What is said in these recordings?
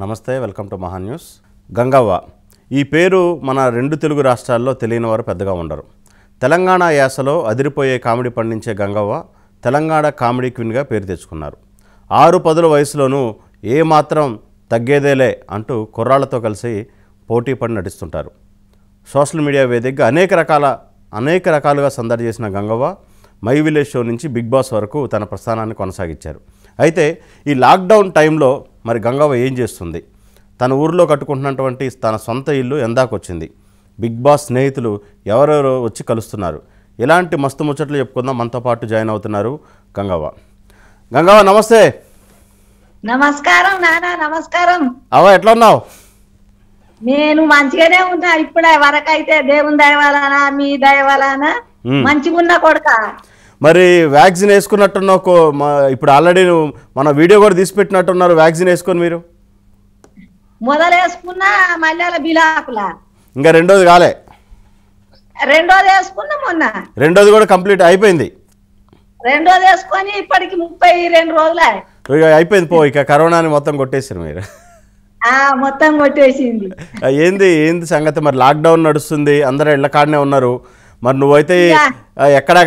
నమస్తే welcome to Maha news. Gangavva. ఈ పేరు మన రెండు తెలుగు రాష్ట్రాల్లో తెలియని వారు పెద్దగా ఉండరు. తెలంగాణ యాసలో అదిరిపోయే కామెడీ పండించే గంగవ్వ తెలంగాణ కామెడీ క్వీన్గా పేరు తెచ్చుకున్నారు. ఆరు పదుల వయసులోనూ ఏ మాత్రం తగ్గేదేలే అంటూ కుర్రాళ్ళతో కలిసి పోటీ పడి నటిస్తుంటారు. సోషల్ మీడియా వేదికగా అనేక రకాల అనేక రకాలుగా సందడి చేసిన గంగవ్వ మై విలేజ్ షో నుంచి బిగ్ బాస్ వరకు తన ప్రస్థానాన్ని కొనసాగించారు. అయితే ఈ లాక్డౌన్ టైంలో మరి గంగవ్వ ఏం చేస్తుంది? తన ఊరిలో కట్టుకుంటున్నటువంటి తన సొంత ఇల్లు ఎందాకొచ్చింది. బిగ్ బాస్ స్నేహితులు ఎవరెవరో వచ్చి కలుస్తున్నారు. ఇలాంటి మస్తు ముచ్చట్లు చెప్పుకుందాం. మనతో పాటు జాయిన్ అవుతున్నారు గంగవ్వ. గంగవ్వ నమస్తే. నమస్కారం నాన్న నమస్కారం. అవ్వ ఎట్లా ఉన్నావు? నేను మంచిగానే ఉన్నా. ఇప్పుడే వరకైతే దేవుని దయ వలన మీ దయ వలన మ్మ్. మంచిగా ఉన్నా కొడుక? మరి వ్యాక్సిన్ వేసుకున్నట్టున్నావు మా- ఇప్పుడు ఆల్రెడీ మన వీడియో కూడా తీసి పెట్టినట్టున్నారు వ్యాక్సిన్ వేసుకొని మీరు. మొదలేసుకున్నా మల్లెల బిలాకుల. ఇంకా రెండోది కాలే. రెండోది వేసుకున్నా మొన్న. రెండోది కూడా కంప్లీట్ అయిపోయింది. రెండోది వేసుకొని ఇప్పటికి ముప్పై రెండు రోజులే అయిపోయింది పో ఇక కరోనాని మొత్తం కొట్టేసారు మీరు. మొత్తం కొట్టేసింది. ఏంది ఏంది సంగతి? మరి లాక్డౌన్ నడుస్తుంది అందరూ ఇళ్ళ కాడనే ఉన్నారు. మరి నువ్వైతే ఎక్కడ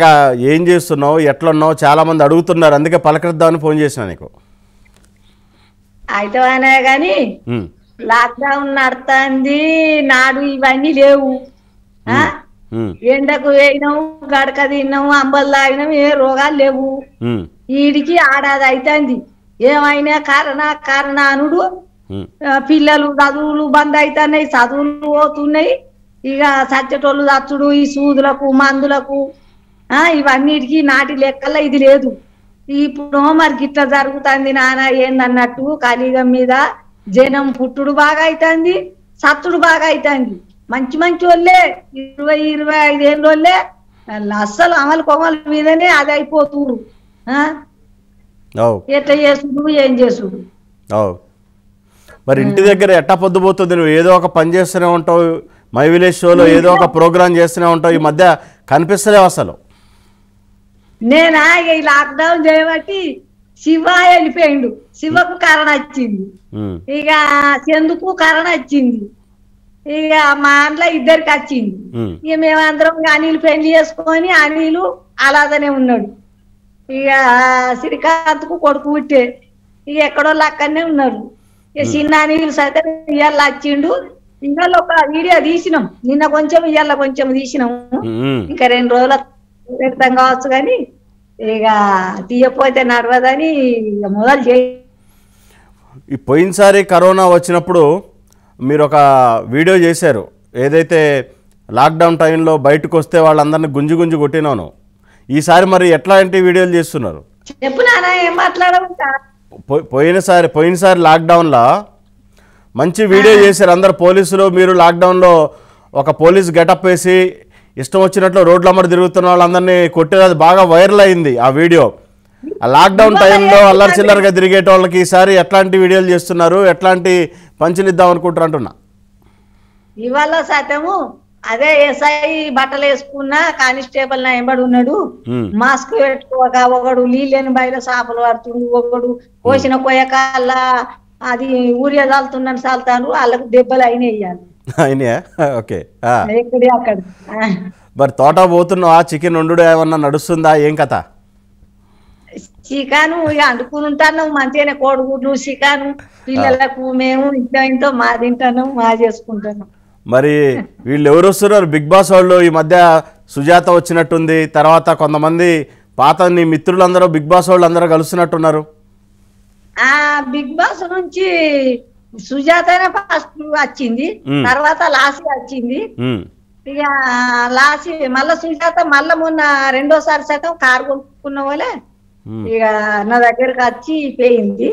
ఏం చేస్తున్నావు ఎట్లా ఉన్నావు చాలా మంది అడుగుతున్నారు అందుకే పలకరిద్దామని ఫోన్ చేసిన నీకు. అయితే ఉమ్, లాక్డౌన్ నడుతుంది నాడు ఇవన్నీ లేవు. ఎండకు వేయినాము గడక తిన్నాము అంబలు తాగినాము ఏ రోగాలు లేవు. వీడికి ఆడాది అవుతుంది ఏమైనా కారణ కారణానుడు ఉమ్, ఆ, పిల్లలు చదువులు బంద్ అవుతున్నాయి చదువులు పోతున్నాయి. ఇక సచ్చటోళ్ళు చచ్చుడు ఈ సూదులకు మందులకు ఆ ఇవన్నిటికి నాటి లెక్కల ఇది లేదు. ఇప్పుడు మరి గిట్ల జరుగుతుంది నాన్న ఏందన్నట్టు కలియుగం మీద జనం పుట్టుడు బాగా అవుతుంది సత్తుడు బాగా అవుతుంది మంచి మంచి వాళ్ళే ఇరవై ఇరవై ఐదేళ్ళ వాళ్ళే అస్సలు అమలు కొమల మీదనే అది అయిపోతురు. ఎట్లా చేసుడు ఏం చేసుడు? మరి ఇంటి దగ్గర ఎట్టా పొద్దుపోతుంది నువ్వు ఏదో ఒక పని చేస్తూనే ఉంటావు. మై విలేజ్ షోలో ఏదో ఒక ప్రోగ్రామ్ చేస్తూనే ఉంటావు. ఈ మధ్య కనిపిస్తలేవు అసలు. నేనా? ఈ లాక్డౌన్ చేయబట్టి శివ వెళ్ళిపోయిండు. శివకు కరోనా వచ్చింది ఇక చందుకు కరోనా వచ్చింది ఇక మా ఇంట్లో ఇద్దరికి వచ్చింది. ఇక మేమందరం అనిల్ పెళ్ళి చేసుకొని అనిలు అలాగనే ఉన్నాడు. ఇక శ్రీకాంత్కు కొడుకు పుట్టే. ఇక ఎక్కడో అక్కడనే ఉన్నారు. ఇక చిన్న అనిల్ సైతం ఇవాళ వచ్చిండు. ఇవాళ ఒక వీడియో తీసినాం. నిన్న కొంచెం ఇవాళ కొంచెం తీసినాం ఉమ్, ఇంకా రెండు రోజుల పెడతాం కావచ్చు కానీ ఇక తీయపోతే నడవదని ఇక మొదలు చేయి. ఈ పోయినసారి కరోనా వచ్చినప్పుడు మీరు ఒక వీడియో చేశారు. ఏదైతే లాక్డౌన్ టైంలో బయటకు వస్తే వాళ్ళందరినీ గుంజు గుంజు కొట్టినాను. ఈసారి మరి ఎట్లాంటి వీడియోలు చేస్తున్నారు? చెప్పు నాన్న ఏం మాట్లాడమంటా పో- పోయినసారి పోయినసారి లాక్డౌన్లో మంచి వీడియో చేశారు అందరు పోలీసులు. మీరు లాక్డౌన్లో ఒక పోలీస్ గెటప్ వేసి ఇష్టం వచ్చినట్లు రోడ్ల అమ్మడి తిరుగుతున్న వాళ్ళందరినీ కొట్టేది అది బాగా వైరల్ అయింది ఆ వీడియో. ఆ లాక్డౌన్ టైంలో అల్లరి చిల్లరగా తిరిగేట వాళ్ళకి ఈసారి ఎట్లాంటి వీడియోలు చేస్తున్నారు? ఎట్లాంటి పంచులు ఇద్దాం అనుకుంటారు అంటున్నా. ఇవాళ సత్యము అదే ఎస్ఐ బట్టలు వేసుకున్నా కానిస్టేబుల్ నా ఎంబడి ఉన్నాడు. మాస్క్ పెట్టుకోక ఒకడు నీళ్ళని బయట చేపలు పడుతుండు ఒకడు కోసిన కొయ్యకాళ్ళ అది ఊరియా చాలుతున్నాను చాలుతాను వాళ్ళకు దెబ్బలు. అయినాయా ఓకే. ఎక్కడి అక్కడ. మరి తోట పోతున్నావా? చికెన్ వండుడు ఏమన్నా నడుస్తుందా? ఏం కథ? చికాను ఇక అంటుకుని ఉంటాను మంచిగానే కోడిగుడ్లు చికాను. పిల్లలకు మేము ఇంట్లో ఇంట్లో మా తింటాను మా చేసుకుంటాను. మరి వీళ్ళు ఎవరు వస్తున్నారు? బిగ్ బాస్ వాళ్ళు ఈ మధ్య సుజాత వచ్చినట్టుంది తర్వాత కొంతమంది పాత నీ మిత్రులందరూ బిగ్ బాస్ వాళ్ళు అందరూ కలుస్తున్నట్టున్నారు. ఆ బిగ్ బాస్ నుంచి సుజాతనే ఫస్ట్ వచ్చింది. తర్వాత లాసి వచ్చింది. ఇక లాసి మళ్ళా సుజాత మళ్ళా మొన్న రెండోసారి శాతం కారు కొనుక్కున్న వాళ్ళే ఇక నా దగ్గరకు వచ్చి పోయింది.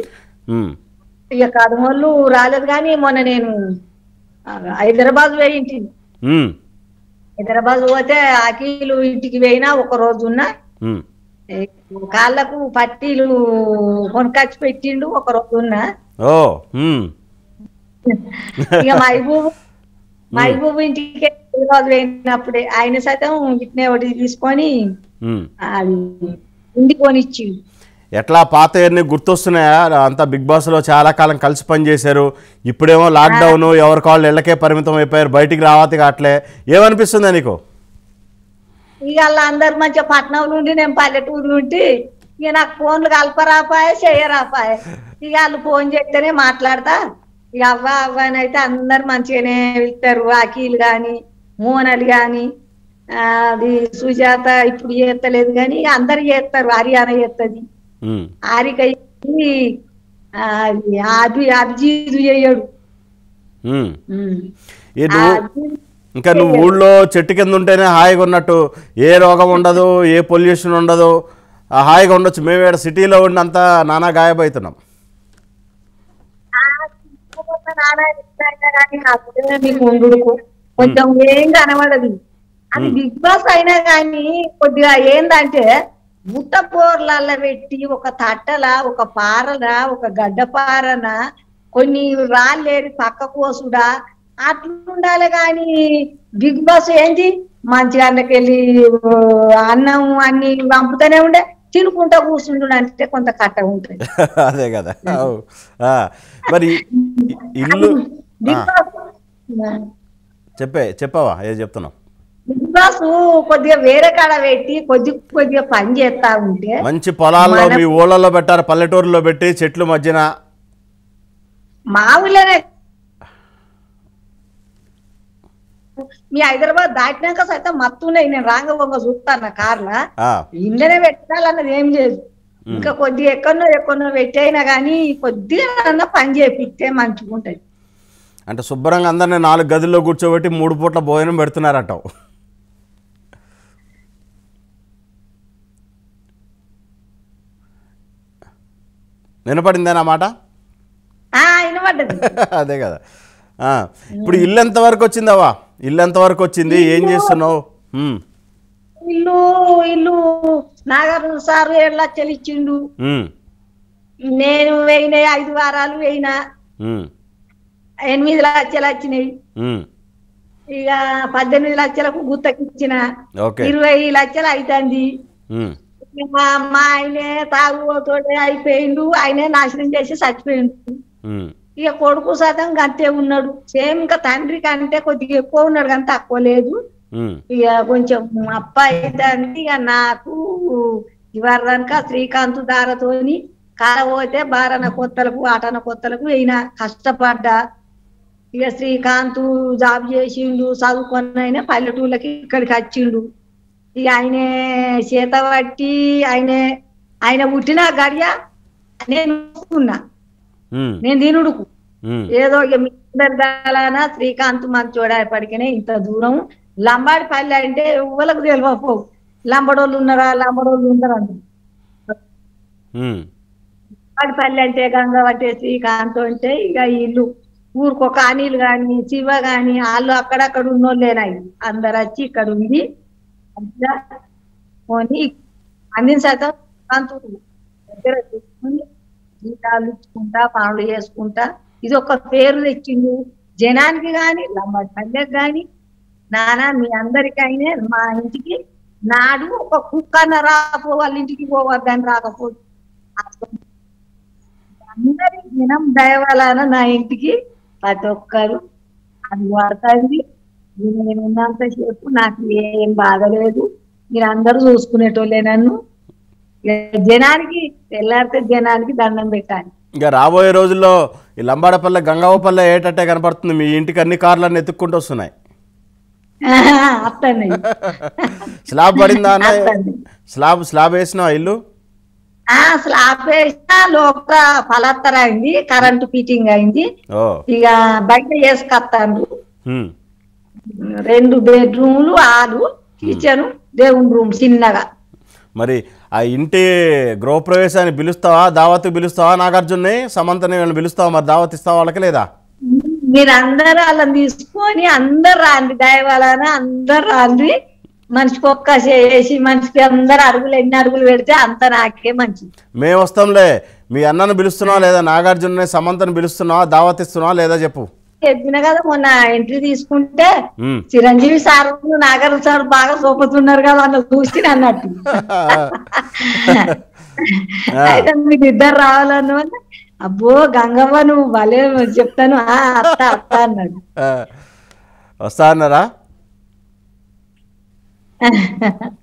ఇక కడుమోళ్ళు రాలేదు కానీ మొన్న నేను హైదరాబాద్ పోయింటి. ఉమ్, హైదరాబాద్ పోతే అఖిలు ఇంటికి పోయినా ఒక రోజు ఉన్నా కాళ్ళకు పట్టీలు కొనుకొచ్చి పెట్టిండు ఒక రోజు ఓ ఇక మహబూబ్ మహబూబ్ ఇంటికి పోయినప్పుడే ఆయన సైతం ఇట్నే ఒకటి తీసుకొని. అది ఇంటికి కొనిచ్చిండు. ఎట్లా పాత ఇయర్ని గుర్తొస్తున్నాయా? అంతా బిగ్ బాస్లో చాలా కాలం కలిసి పనిచేశారు. ఇప్పుడేమో లాక్డౌన్ ఎవరి కాళ్ళు ఇళ్ళకే పరిమితం అయిపోయారు. బయటికి రావతి కావట్లే ఏమనిపిస్తుందా నీకు? ఇక వాళ్ళ అందరు మంచిగా పట్నం నుండి నేను పల్లెటూరు నుండి ఇక నాకు ఫోన్లు కలపరాపాయే చేయరాపాయే. ఇక వాళ్ళు ఫోన్ చేస్తేనే మాట్లాడతా. ఇక అవ్వ అవ్వ అని అయితే అందరు మంచిగానే వెళ్తారు అఖిల్ గాని మోనలు గాని ఆ, అది సుజాత ఇప్పుడు చేస్తలేదు కానీ అందరు చేస్తారు. హరియానా చేస్తుంది. ఆరిక అది అభి అభిజీతు చేయడు. ఇంకా నువ్వు ఊళ్ళో చెట్టు కింద ఉంటేనే హాయిగా ఉన్నట్టు ఏ రోగం ఉండదు ఏ పొల్యూషన్ ఉండదు హాయిగా ఉండొచ్చు. మేము ఇక్కడ సిటీలో ఉన్నంత నానా ఉండుడుకు కొంచెం ఏం కనబడదు. అది బిగ్ బాస్ అయినా కానీ కొద్దిగా ఏందంటే బుట్ట పోర్లల్ల పెట్టి ఒక తట్టల ఒక పారన ఒక గడ్డ పారన కొన్ని రాళ్ళేరి పక్క కోసుడా అట్లుండాలి కానీ బిగ్ బాస్ ఏంటి? మంచి అన్నకెళ్ళి అన్నం అన్ని పంపుతూనే ఉండే. తినుకుంటా కూర్చుండు అంటే కొంత కట్ట ఉంటుంది. అదే కదా. మరి ఇల్లు చెప్పే చెప్పావా? ఏది చెప్తున్నావు. బిగ్ బాస్ కొద్దిగా వేరే కాడ పెట్టి కొద్ది కొద్దిగా పని చేస్తా ఉంటే మంచి పొలాల్లో మీ ఊళ్ళలో పెట్టారు పల్లెటూరులో పెట్టి చెట్లు మధ్యన మా ఊళ్ళోనే మీ హైదరాబాద్ దాటినాక సైతం మత్తున్నాయి నేను రాంగ బొంగ చూస్తాను కార్లా. ఆ, ఇండనే పెట్టాలన్నది ఏం లేదు. ఇంకా కొద్దిగా ఎక్కడనో ఎక్కడనో పెట్టైనా కానీ కొద్దిగా పని చేపిస్తే మంచిగా ఉంటది. అంటే శుభ్రంగా అందరినీ నాలుగు గదుల్లో కూర్చోబెట్టి మూడు పూట్ల భోజనం పెడుతున్నారట. వినపడిందే నా మాట అదే కదా. ఆ, ఇప్పుడు ఇల్లు ఎంతవరకు వచ్చిందవ్వా? ఇల్లు ఎంతవరకు వచ్చింది ఏం చేస్తున్నావు ఇల్లు ఇల్లు. నాగార్జున సారు ఏడు లక్షలు ఇచ్చిండు. నేను వేయినాయి ఐదు వారాలు వేయినా. ఎనిమిది లక్షలు వచ్చినాయి. ఇక పద్దెనిమిది లక్షలకు గుత్తకిచ్చిన. ఓకే. ఇరవై లక్షలు అవుతుంది మా ఆయనే తాగుతోటే అయిపోయిండు. ఆయనే నాశనం చేసి చచ్చిపోయిండు. ఇక కొడుకు శాతం గంతే ఉన్నాడు. సేమ్ ఇంకా తండ్రి కంటే కొద్దిగా ఎక్కువ ఉన్నాడు కానీ తక్కువ లేదు. ఇక కొంచెం అప్ప అయితే ఇక నాకు ఇవరదనక శ్రీకాంత్ దారతోని కారపోతే బారన కొత్తలకు ఆటన కొత్తలకు అయినా కష్టపడ్డా. ఇక శ్రీకాంత్ జాబ్ చేసిండు చదువుకొని అయినా పల్లెటూళ్ళకి ఇక్కడికి వచ్చిండు. ఇక ఆయనే చేత పట్టి ఆయనే ఆయన పుట్టిన గడియ నేను నేను తినుడుకు ఉమ్. ఏదో దళాన శ్రీకాంత్ మంచోడా ఎప్పటికైనా ఇంత దూరం. లంబాడి పల్లె అంటే ఎవరికి తెలియకపోవు లంబడోళ్ళు ఉన్నారా లంబడోళ్ళు ఉన్నారా లంబాడి పల్లె అంటే గంగవట్టే శ్రీకాంత్ అంటే ఇక ఇల్లు ఊరికొక అనిల్ గాని శివ గాని వాళ్ళు అక్కడక్కడ ఉన్నోళ్ళేనా అందరు వచ్చి ఇక్కడ ఉంది పోనీ అందిన శాతం జీతాలు ఇచ్చుకుంటా పనులు చేసుకుంటా. ఇది ఒక పేరు తెచ్చిండు. జనానికి కానీ లంబాడి పల్లెకి కానీ నానా మీ అందరికైనా మా ఇంటికి నాడు ఒక కుక్కన రాపో వాళ్ళ ఇంటికి పోవద్దని రాకపోతే. అందరి దినం దయవలన నా ఇంటికి ప్రతి ఒక్కరు అది పడుతుంది నేను ఉన్నంతసేపు నాకు ఏం బాధ లేదు. మీరు అందరూ చూసుకునేటోళ్ళే నన్ను. జనానికి తెల్లారితే జనానికి దండం పెట్టాలి. ఇంకా రాబోయే రోజుల్లో ఈ లంబాడపల్లె గంగావపల్లె ఏటట్టే కనపడుతుంది. మీ ఇంటికి అన్ని కార్లన్నీ ఎత్తుక్కుంటూ వస్తున్నాయి. స్లాబ్ పడిందా స్లాబ్ స్లాబ్ వేసినావా ఇల్లు? ఆ స్లాబ్ వేసినా లోపల పలత్తర అయింది కరెంటు ఫిట్టింగ్ అయింది. ఇక బయట వేసుకొస్తాను. రెండు బెడ్రూమ్లు ఆరు కిచెన్ దేవుని రూమ్ చిన్నగా. మరి ఆ ఇంటి గృహప్రవేశాన్ని పిలుస్తావా దావత్ పిలుస్తావా నాగార్జున్ని? సమంతని వీళ్ళని పిలుస్తావా మరి దావత్ ఇస్తావా వాళ్ళకి లేదా? మీరు అందరు వాళ్ళని తీసుకొని అందరు రాండి దయవలన అందరు రాండి మనిషికి ఒక్క చేసి మనిషికి అందరు అడుగులు ఎన్ని అడుగులు పెడితే అంత నాకే మంచిది. మేము వస్తాంలే మీ అన్నను పిలుస్తున్నావా లేదా నాగార్జున్ని సమంతని పిలుస్తున్నావా దావత్ ఇస్తున్నావా లేదా చెప్పు. చెప్పిన కదా మొన్న ఎంట్రీ తీసుకుంటే. చిరంజీవి సార్ నాగార్జున సార్ బాగా చూపుతున్నారు కదా అన్న చూసి అన్నట్టు. అయితే మీకు ఇద్దరు రావాలను అంటే, అబ్బో గంగవ్వ నువ్వు భలే చెప్తాను. అత్త అత్త అన్నాడు. వస్తా అన్నారా?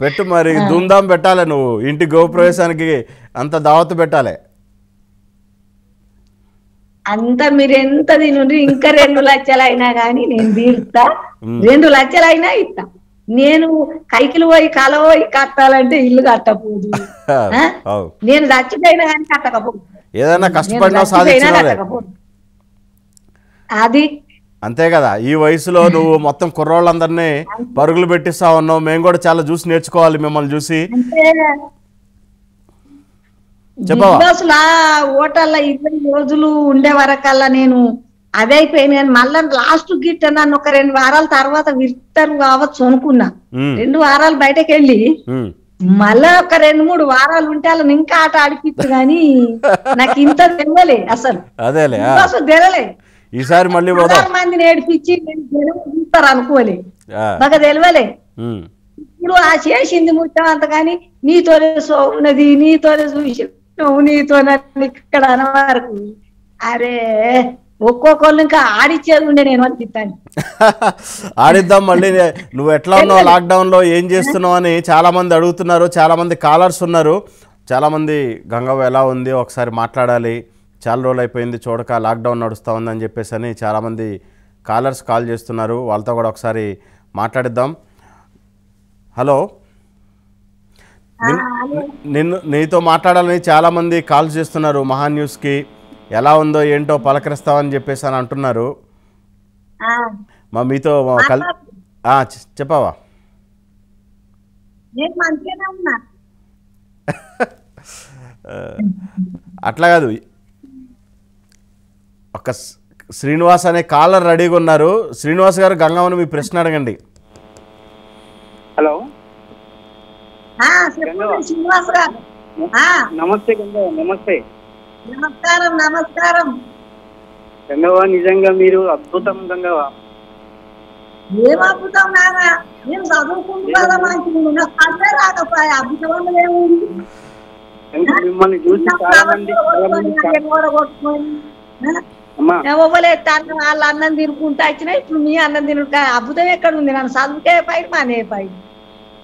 పెట్టు మరి ధూమ్ధాం పెట్టాలి నువ్వు. ఇంటి గృహప్రవేశానికి అంత దావత్ పెట్టాలి. అంత మీరు ఎంత తినుండ్రి ఇంకా రెండు లక్షలు అయినా గానీ నేను తీరుతా రెండు లక్షలు అయినా ఇస్తా. నేను కైకిలు పోయి కల పోయి కట్టాలంటే ఇల్లు కట్టపోదు నేను చచ్చిపోయినా కానీ కట్టకపోదు ఏదైనా కష్టపడినా అది. అంతే కదా ఈ వయసులో నువ్వు మొత్తం కుర్రోళ్ళందరినీ పరుగులు పెట్టిస్తా ఉన్నావు. మేము కూడా చాలా చూసి నేర్చుకోవాలి మిమ్మల్ని చూసి. చెప్పవా? ఓటర్ల ఇరవై రోజులు ఉండే వరకల్లా నేను అదే అయిపోయింది కానీ మళ్ళా లాస్ట్ గిట్ట నన్ను ఒక రెండు వారాల తర్వాత విడతారు కావచ్చు అనుకున్నా. రెండు వారాలు బయటకు వెళ్ళి. మళ్ళా ఒక రెండు మూడు వారాలు ఉంటే అలా ఇంకా ఆట ఆడిపిచ్చు కానీ నాకు ఇంత తెలియలే అసలు. అదేలే. బిగ్ బాస్ తెలియలే ఈసారి మళ్ళీ నేను జనం చూస్తారు అనుకోలే. బాగా తెలియలే. ఇప్పుడు ఆ చేసింది ముట్టం అంత కానీ నీతోనే సో ఉన్నది నీతోనే చూసి నువ్వు నీతో ఇక్కడ అనవరకు. అరే ఒక్కొక్కళ్ళు ఇంకా ఆడిచ్చేది ఉండే నేను అనిపిస్తాను ఆడిద్దాం మళ్ళీ. నువ్వు ఎట్లా ఉన్నావు లాక్డౌన్లో? ఏం చేస్తున్నావు అని చాలా మంది అడుగుతున్నారు. చాలా మంది కాలర్స్ ఉన్నారు. చాలా మంది గంగవ్వ ఎలా ఉంది? ఒకసారి మాట్లాడాలి. చాలా రోజులు అయిపోయింది. చూడక లాక్డౌన్ నడుస్తూ ఉందని చెప్పేసి అని చాలామంది కాలర్స్ కాల్ చేస్తున్నారు. వాళ్ళతో కూడా ఒకసారి మాట్లాడిద్దాం. హలో? నిన్ను నీతో మాట్లాడాలని చాలామంది కాల్ చేస్తున్నారు మహా న్యూస్కి. ఎలా ఉందో ఏంటో పలకరిస్తామని చెప్పేసి అని అంటున్నారు. ఆ, మా మీతో కల్ చెప్పావా? ఉన్నా. అట్లా కాదు. ఒక శ్రీనివాస్ అనే కాలర్ రెడీగా ఉన్నారు. శ్రీనివాస్ గారు గంగమ్మని మీ ప్రశ్న అడగండి. హలో. ఆ, చెప్పండి శ్రీనివాస్ గారు ఆ, నమస్తే గంగవ్వ నమస్తే. నమస్కారం నమస్కారం. గంగవ్వ నిజంగా మీరు అద్భుతం గంగవ్వ. ఏం అద్భుతం నానా నేను చదువుకుంటున్నా మంచిగా నాకు అర్థం రాకపోయా అద్భుతం ఏముంది ఇంకా మిమ్మల్ని చూసి చాలా మంది చాలా మంది చా- అమ్మా. ఇవ్వలేదు వాళ్ళ అన్నం తినుకుంటా వచ్చినా ఇప్పుడు మీ అన్నం తినుకుంటా అద్భుతం ఎక్కడ ఉంది? నన్ను చదువుకే పై మానే పై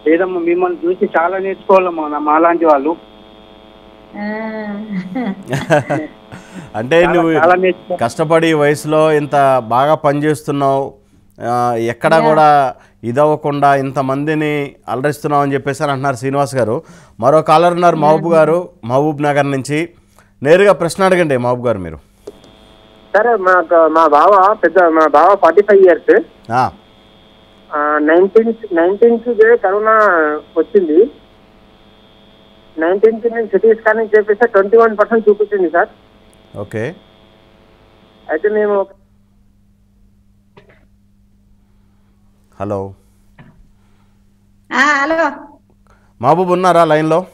లేదమ్మా మిమ్మల్ని చూసి చాలా నేర్చుకోవాలమ్మా మాలాంటి వాళ్ళు. అంటే నువ్వు కష్టపడి వయసులో ఇంత బాగా పనిచేస్తున్నావు. ఎక్కడ కూడా ఇదవ్వకుండా ఇంతమందిని అలరిస్తున్నావు అని చెప్పేసి అని అంటున్నారు శ్రీనివాస్ గారు. మరో కాలర్ ఉన్నారు మహబూబ్ గారు మహబూబ్ నగర్ నుంచి. నేరుగా ప్రశ్న అడగండి మహబూబ్ గారు మీరు. సరే మాకు మా బావ పెద్ద మా బావ forty five years nineteenth nineteenth corona వచ్చింది. నైన్టీన్త్ నేను సిటీ స్కానింగ్ చేపిస్తే ట్వంటీ వన్ పర్సెంట్ చూపించింది సార్. ఓకే. అయితే మేము హలో. హలో. మహబూబ్ ఉన్నారా లైన్లో?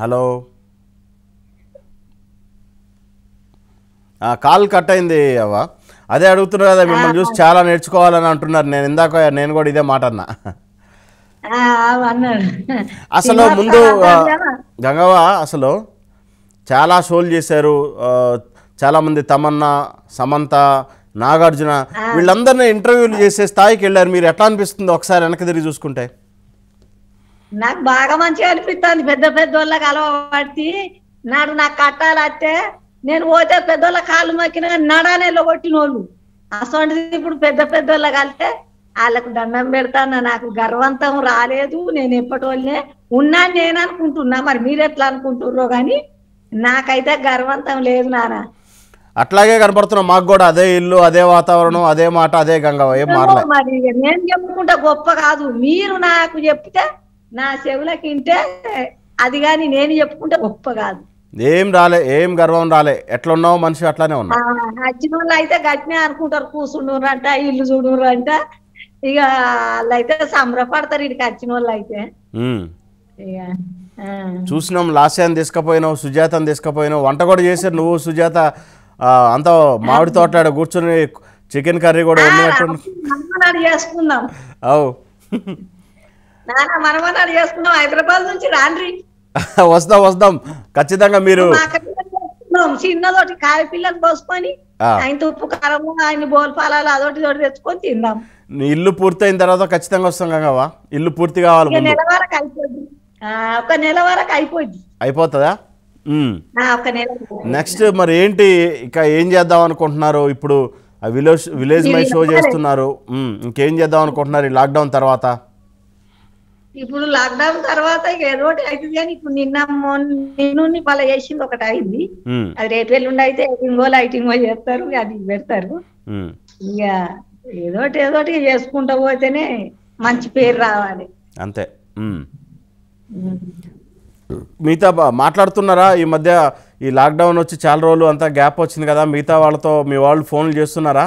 హలో. ఆ, కాల్ కట్ అయింది అవ్వ. అదే అడుగుతున్నారు కదా మిమ్మల్ని చూసి చాలా నేర్చుకోవాలని అంటున్నారు. నేను ఇందాక నేను కూడా ఇదే మాట అన్నా. అసలు ముందు గంగవ్వ అసలు చాలా షోలు చేశారు. ఆ, చాలామంది తమన్నా సమంత నాగార్జున వీళ్ళందరినీ ఇంటర్వ్యూలు చేసే స్థాయికి వెళ్ళారు. మీరు ఎట్లా అనిపిస్తుంది ఒకసారి వెనక్కి తిరిగి చూసుకుంటే? నాకు బాగా మంచిగా అనిపిస్తుంది. పెద్ద పెద్ద వాళ్ళకి అలవాటి నాడు నాకు కట్టాలంటే నేను పోతే పెద్దోళ్ళ కాళ్ళు మొక్కిన నడానేలో కొట్టిన వాళ్ళు. అసలు ఇప్పుడు పెద్ద పెద్ద వాళ్ళ కలితే వాళ్ళకు దండం పెడతాను? నాకు గర్వంతం రాలేదు. నేను ఎప్పటి వాళ్ళనే ఉన్నా నేను అనుకుంటున్నా. మరి మీరు ఎట్లా అనుకుంటుర్రో కానీ నాకైతే గర్వంతం లేదు నాన్న. అట్లాగే కనపడుతున్నాం మాకు కూడా అదే ఇల్లు అదే వాతావరణం అదే మాట అదే ఏం మారలే. మరి నేను చెప్పుకుంటే గొప్ప కాదు. మీరు నాకు చెప్తే నా చెవులకి వింటే అది కానీ నేను చెప్పుకుంటే గొప్ప కాదు. ఏం రాలే ఏం గర్వం రాలే. ఎట్లా ఉన్నావు మనిషి అట్లానే ఉన్నా. నచ్చిన అయితే గట్టినే అనుకుంటారు కూర్చుండ్రంట ఇల్లు చూడురంట ఇక వాళ్ళు అయితే సంబరపడతారు ఇక్కడికి వచ్చిన వాళ్ళు అయితే. ఇక. చూసినాం లాస్యాన్ని తీసుకుపోయినావు సుజాతని తీసుకుపోయినావు. వంట కూడా చేశారు నువ్వు సుజాత. అంతా మామిడి తోటలాడ కూర్చొని చికెన్ కర్రీ కూడా వండినట్టు చేసుకుందాం. అవు. నాన్న మనమన్నాడు చేసుకున్నాం హైదరాబాద్ నుంచి రాండ్రి. వస్తాం వస్తాం. ఖచ్చితంగా మీరు పిల్లలు చిన్నదోటి కాయ పిల్లని పోసుకొని. ఆయన ఉప్పు కారము ఆయన బోల్ ఫలాలు అదొకటి ఇదొకటి తెచ్చుకొని తిందాం. నీ ఇల్లు పూర్తయిన తర్వాత ఖచ్చితంగా వస్తాం గంగవ్వ ఇల్లు పూర్తి కావాలి నెల వరకు అయిపోద్ది. ఒక నెల వరకు అయిపోద్ది. అయిపోతుందా? నెక్స్ట్ మరి ఏంటి? ఇక ఏం చేద్దాం అనుకుంటున్నారు? ఇప్పుడు విలేజ్ విలేజ్ మై షో చేస్తున్నారు. ఇంకేం చేద్దాం అనుకుంటున్నారు ఈ లాక్డౌన్ తర్వాత? ఇప్పుడు లాక్డౌన్ తర్వాత ఇక ఏదో ఒకటి అవుతుంది కానీ ఇప్పుడు నిన్న నిన్ను వాళ్ళ చేసింది ఒకటి అయింది. అది రేపు ఎల్లుండి అయితే ఎయిటింగో లైటింగో చేస్తారు అది పెడతారు. ఇక ఏదోటి ఏదోటి చేసుకుంటూ పోతేనే మంచి పేరు రావాలి. అంతే. మిగతా మాట్లాడుతున్నారా? ఈ మధ్య ఈ లాక్డౌన్ వచ్చి చాలా రోజులు అంతా గ్యాప్ వచ్చింది కదా మిగతా వాళ్ళతో మీ వాళ్ళు ఫోన్లు చేస్తున్నారా?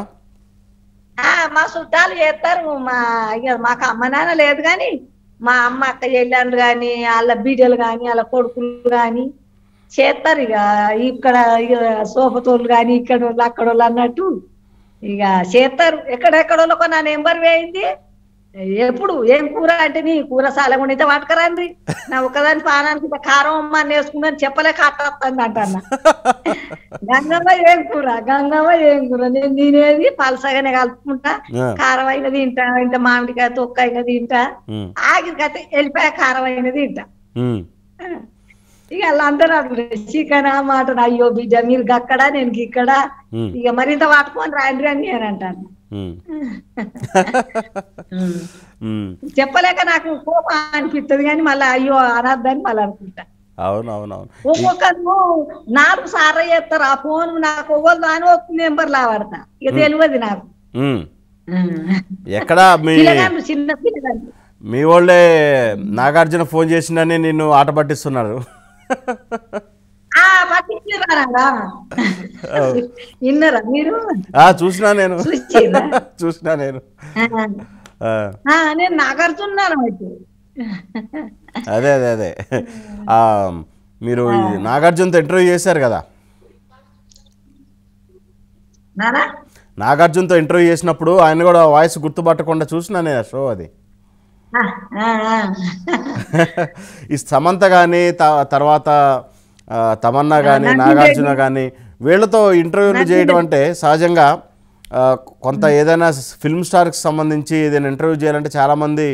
ఆ, మా చుట్టాలు చేస్తారు. మా ఇక మాకు అమ్మ నాన్న లేదు కానీ మా అమ్మ అక్క చెల్లెళ్ళు కానీ వాళ్ళ బీడలు కానీ వాళ్ళ కొడుకులు కానీ చేస్తారు ఇక. ఇక్కడ ఇక సోఫతోళ్ళు కానీ ఇక్కడ వాళ్ళు అక్కడ వాళ్ళు అన్నట్టు ఇక చేస్తారు. ఎక్కడెక్కడోళ్ళకో నా నెంబర్ వేయింది ఎప్పుడు? ఏం కూర అంటే నీ కూర సాలకుండా అయితే పట్టుకరండి నా ఒక్కదాని పానానికి కారం అమ్మ అని వేసుకుందని చెప్పలేక అట్టొస్తుంది అంటన్నా. గంగమ్మ ఏం కూర? గంగమ్మ ఏం కూర? నేను తినేది పలసగానే కలుపుకుంటా. కారం అయినది తింటా ఇంత మామిడికాయ తొక్క అయినది తింటా. ఉమ్, ఆగిరికైతే వెళ్ళిపోయా కారం అయినది తింటా. ఇక వాళ్ళందరూ అట్లా చికెన్ మాట? అయ్యో బిడ్డ మీరు గక్కడ నేను ఇక్కడ ఇక మరింత పట్టుకొని రాండి అని నేను అంటాను. చెప్పలేక నాకు కోపం అనిపిస్తుంది కానీ మళ్ళీ అయ్యో అనద్దని మళ్ళీ అనుకుంటా. అవును అవును అవును ఒక్కొక్కరు నాలుగు సార్లు చేస్తారు ఆ ఫోన్ నాకు ఒవ్వరు అని ఒక నెంబర్ లావాడతా. ఇక తెలియదు నాకు. ఎక్కడ మీ చిన్న మీ వాళ్ళే నాగార్జున ఫోన్ చేసిండని నిన్ను ఆట పట్టిస్తున్నారు విన్నరా మీరు? చూసినా నేను? చూసినా? నేను. నేను నాగార్జున్నాను అదే అదే అదే. ఆ, మీరు నాగార్జునతో ఇంటర్వ్యూ చేశారు కదా? నాగార్జునతో ఇంటర్వ్యూ చేసినప్పుడు ఆయన కూడా వాయిస్ గుర్తుపట్టకుండా చూసినా నేను షో అది. ఈ సమంత కానీ తర్వాత తమన్నా కానీ నాగార్జున కానీ వీళ్ళతో ఇంటర్వ్యూలు చేయడం అంటే సహజంగా కొంత ఏదైనా ఫిల్మ్ స్టార్కి సంబంధించి ఏదైనా ఇంటర్వ్యూ చేయాలంటే చాలామంది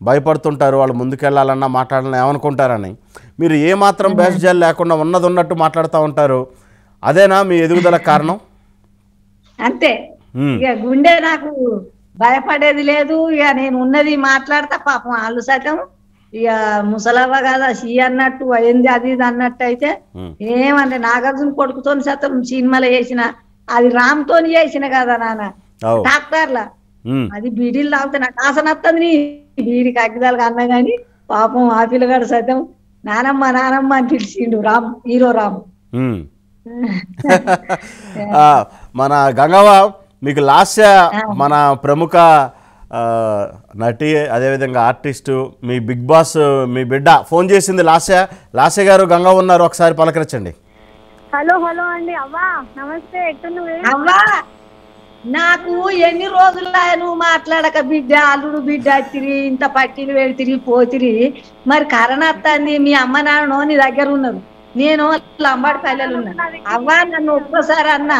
భయపడుతుంటారు. వాళ్ళు ముందుకెళ్ళాలన్నా మాట్లాడాలన్నా ఏమనుకుంటారని. మీరు ఏ మాత్రం బేసజాలు లేకుండా ఉన్నది ఉన్నట్టు మాట్లాడుతూ ఉంటారు. అదేనా మీ ఎదుగుదల కారణం? అంతే. గుండె నాకు భయపడేది లేదు. ఇక నేను ఉన్నది మాట్లాడతా పాపం. వాళ్ళు సైతం ఇక ముసలవ్వ కదా సీ అన్నట్టు అయింది అది ఇది అన్నట్టు అయితే ఏమంటే నాగార్జున కొడుకుతో సతం సినిమాలో చేసిన అది రామ్తో చేసిన కదా నాన్న? డాక్టర్లా. అది బీడీలు తాగితే నాకు ఆసన వస్తుంది నీ బీడికి అగ్గిదాలుగా అన్నా గాని పాపం ఆ పిల్లగాడు సైతం నానమ్మ నానమ్మ అని పిలిచిండు రామ్ హీరో రామ్. మన గంగవ్వ మీకు లాస్య మన ప్రముఖ నటి అదేవిధంగా ఆర్టిస్టు మీ బిగ్ బాస్ మీ బిడ్డ ఫోన్ చేసింది లాస్య. లాస్య గారు గంగవ్వ ఉన్నారు ఒకసారి పలకరించండి. హలో హలో అండి. అవ్వా నమస్తే అవ్వా నాకు ఎన్ని రోజులు నువ్వు మాట్లాడక బిడ్డ అల్లుడు బిడ్డ తిరిగి ఇంత పట్టిలు వేడి తిరిగి పోతిరి మరి కరోనా వస్తుంది మీ అమ్మ నాన్న నీ దగ్గర ఉన్నారు. నేను లంబాడి పల్లెలు ఉన్నా. అవ్వా నన్ను ఒక్కసారి అన్నా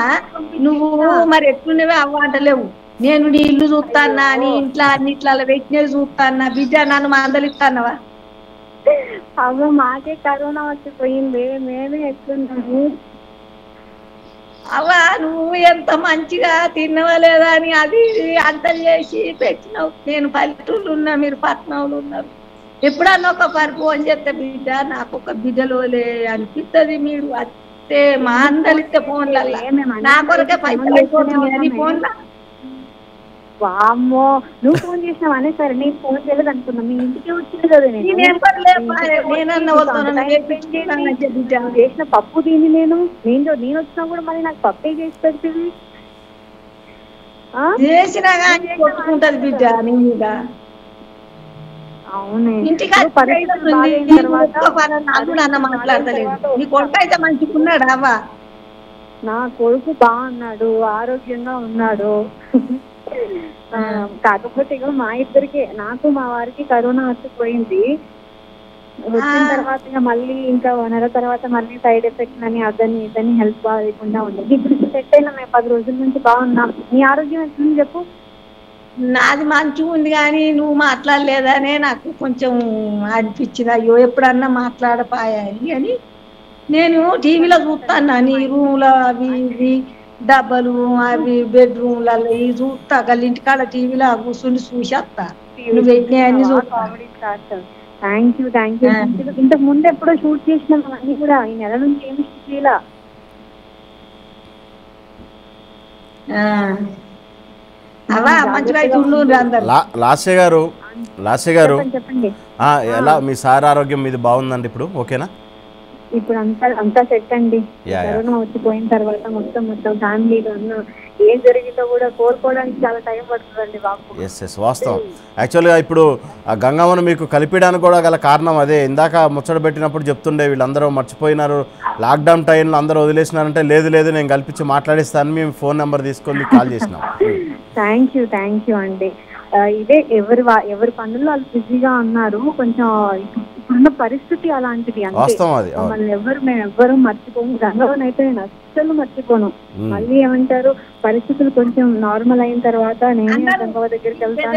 నువ్వు మరి ఎట్లున్నవే అవ్వ అంటలేవు. నేను నీ ఇల్లు చూస్తానా నీ ఇంట్లో అన్నిట్లా పెట్టినవి చూస్తానా బిడ్డ నన్ను మందలిస్తానవా అవ్వ మాకే కరోనా వచ్చిపోయింది మేమే ఎట్లున్నాము? అవ్వా నువ్వు ఎంత మంచిగా తిన్నవా లేదా అని అది అంత చేసి పెట్టినావు. నేను పల్లెటూళ్ళు ఉన్నా మీరు పట్టణంలో ఉన్నారు. ఎప్పుడన్నా ఒక పరి ఫోన్ చేస్తే బిడ్డ నాకు ఒక బిడ్డలోలే అనిపిస్తుంది మీరు. అత్తే మా అందరిస్తే ఫోన్లలో నా కొరకే పైసలు ఫోన్లో వామ్మో నువ్వు ఫోన్ చేసినావు? అనే సరే నేను ఫోన్ చేయలేదు అనుకున్నా. మీ ఇంటికి వచ్చింది కదా నేను. చేసిన పప్పు తిని నేను నేను నేను వచ్చినా కూడా మరి నాకు పప్పే చేసి పెడుతుంది? చేసినా కొట్టుకుంటది బిడ్డ నీ మీద. నీ కొడుకు బాగున్నాడు ఆరోగ్యంగా ఉన్నాడు. కాకపోతే ఇగో మా ఇద్దరికి నాకు మా వారికి కరోనా వచ్చిపోయింది వచ్చిన తర్వాత ఇక మళ్ళీ ఇంకా నెల తర్వాత మళ్ళీ సైడ్ ఎఫెక్ట్స్ అని అదని ఇదని హెల్త్ బాగాలేకుండా ఉండేది. ఇప్పుడు సెట్ అయినా మేము పది రోజుల నుంచి బాగున్నాం. నీ ఆరోగ్యం ఎట్లుంది చెప్పు? నాది మంచిగా ఉంది కానీ నువ్వు మాట్లాడలేదనే నాకు కొంచెం అనిపించింది. అయ్యో ఎప్పుడన్నా మాట్లాడపాయాలి అని. నేను టీవీలో చూస్తాను నీ రూమ్లో అవి ఇవి. డబ్బలు అవి బెడ్రూమ్లలో ఇవి చూస్తా గల్లి ఇంటికాడ టీవీలో కూర్చుని చూసేస్తా. నువ్వు చూస్తా comedy start thank you thank you. ఇంతకు ముందు ఎప్పుడో షూట్ చేసినాం అన్ని కూడా. ఈ నెల నుంచి ఏమి చేయాల? లాస్య గారు లాస్య గారు. చెప్పండి చెప్పండి. ఆ, ఎలా మీ సార్ ఆరోగ్యం మీది బాగుందండి ఇప్పుడు ఓకేనా? ఇప్పుడు అంతా అంతా సెట్ అండి. కరోనా వచ్చిపోయిన తర్వాత మొత్తం మొత్తం ఫ్యామిలీలో ఉన్న ఏం జరిగిందో కూడా కోరుకోవడానికి చాలా టైం పడుతుందండి బాబు. ఎస్ ఎస్ వాస్తవం. యాక్చువల్గా ఇప్పుడు గంగమ్మను మీకు కలిపించడానికి కూడా గల కారణం అదే. ఇందాక ముచ్చట పెట్టినప్పుడు చెప్తుండే వీళ్ళందరూ మర్చిపోయినారు. లాక్డౌన్ టైంలో అందరూ వదిలేసినారంటే లేదు లేదు నేను కల్పించి మాట్లాడిస్తాను మేము ఫోన్ నెంబర్ తీసుకొని మీకు కాల్ చేసినాం. థ్యాంక్ యూ థ్యాంక్ యూ అండి. ఇదే ఎవరి ఎవరి పనుల్లో వాళ్ళు బిజీగా ఉన్నారు కొంచెం ఇప్పుడు- ఇప్పుడున్న పరిస్థితి అలాంటిది అవును. మమ్మల్ని ఎవరు మేము ఎవ్వరు మర్చిపోము గంగవన్ అయితే నేను అస్సలు మర్చిపోను. మళ్ళీ ఏమంటారు పరిస్థితులు కొంచెం నార్మల్ అయిన తర్వాత నేనే గంగవ దగ్గరికి వెళ్తాను.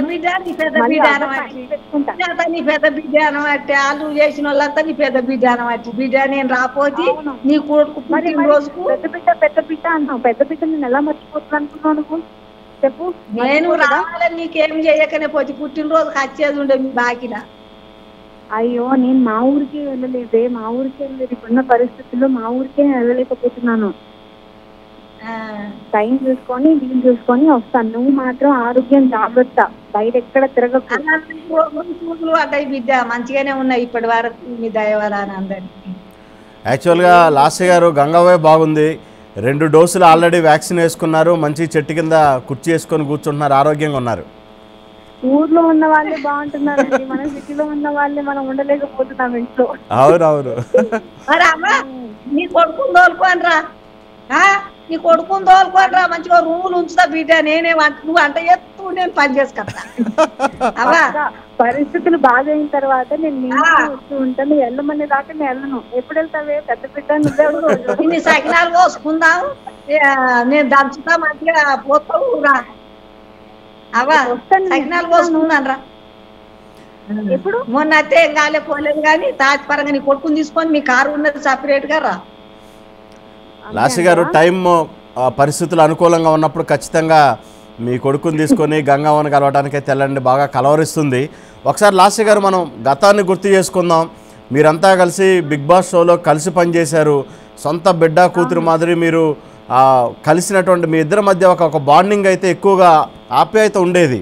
చేసిన వాళ్ళంతా నీ పెద్ద బిడ్డ అనమాట. బిడ్డ నేను రాపోతే. నీ కొడుకు పెద్ద బిడ్డ పెద్ద బిడ్డ అన్నావు. పెద్ద బిడ్డ నేను ఎలా మర్చిపోతున్నాను అనుకున్నావు నువ్వు? చెప్పు. నేను? రావాలని నీకేం చేయకనే పోతే పుట్టినరోజుకి వచ్చేది ఉండే మీ బాకిలా అయ్యో నేను మా ఊరికి వెళ్ళలేదే. మా ఊరికి వెళ్ళలేదు. ఇప్పుడున్న పరిస్థితుల్లో మా ఊరికే నేను వెళ్ళలేకపోతున్నాను టైం చూసుకొని వీలు చూసుకొని వస్తాను. నువ్వు మాత్రం ఆరోగ్యం జాగ్రత్త. బయట ఎక్కడ తిరగకు. చూపులు పడ్డాయి బిడ్డ. మంచిగానే ఉన్నాయి ఇప్పటి వరకు మీ దయవరాని అందరికి. యాక్చువల్గా లాస్య గారు గంగవ్వే బాగుంది. రెండు డోసులు ఆల్రెడీ వ్యాక్సిన్ వేసుకున్నారు. మంచి చెట్టు కింద కుర్చీ వేసుకొని కూర్చుంటున్నారు. ఆరోగ్యంగా ఉన్నారు. ఊర్లో ఉన్న వాళ్ళే బాగుంటున్నారండి. మన సిటీలో ఉన్న వాళ్ళే మనం ఉండలేకపోతున్నాం ఇంట్లో. అవును అవును మరి అమ్మ నీ కొడుకుని తోలుకోని రా ఆ? నీ కొడుకుని తోలుకోని రా మంచిగా రూములు ఉంచుతా బిడ్డ నేనే నువ్వు అంట ఎత్తు నేను పని చేసుకుంటా. పక్కా పరిస్థితులు బాగైన తర్వాత నేను వస్తూ ఉంటాను వెళ్ళమని దాకా నేను వెళ్ళను. ఎప్పుడు వెళ్తావే? పెద్ద బిడ్డ నువ్వే సకినాలు కోసుకుందాం. ఆ, నేను దంచుతా మంచిగా పోతావు రా. అవా. సకినాలు కోసుకుందాం రా ఎప్పుడు? మొన్న అయితే ఏం కాలే పోలేదు కానీ తాజ్ పరంగా నీ కొడుకుని తీసుకొని మీ కారు ఉన్నది సపరేట్గా రా. లాస్య గారు టైం పరిస్థితులు అనుకూలంగా ఉన్నప్పుడు ఖచ్చితంగా మీ కొడుకుని తీసుకొని గంగవ్వని కలవడానికి వెళ్ళండి బాగా కలవరిస్తుంది. ఒకసారి లాస్య గారు మనం గతాన్ని గుర్తు చేసుకుందాం. మీరంతా కలిసి బిగ్ బాస్ షోలో కలిసి పనిచేశారు. సొంత బిడ్డ కూతురు మాదిరి మీరు కలిసినటువంటి మీ ఇద్దరి మధ్య ఒక ఒక బాండింగ్ అయితే ఎక్కువగా ఆప్యాయత ఉండేది.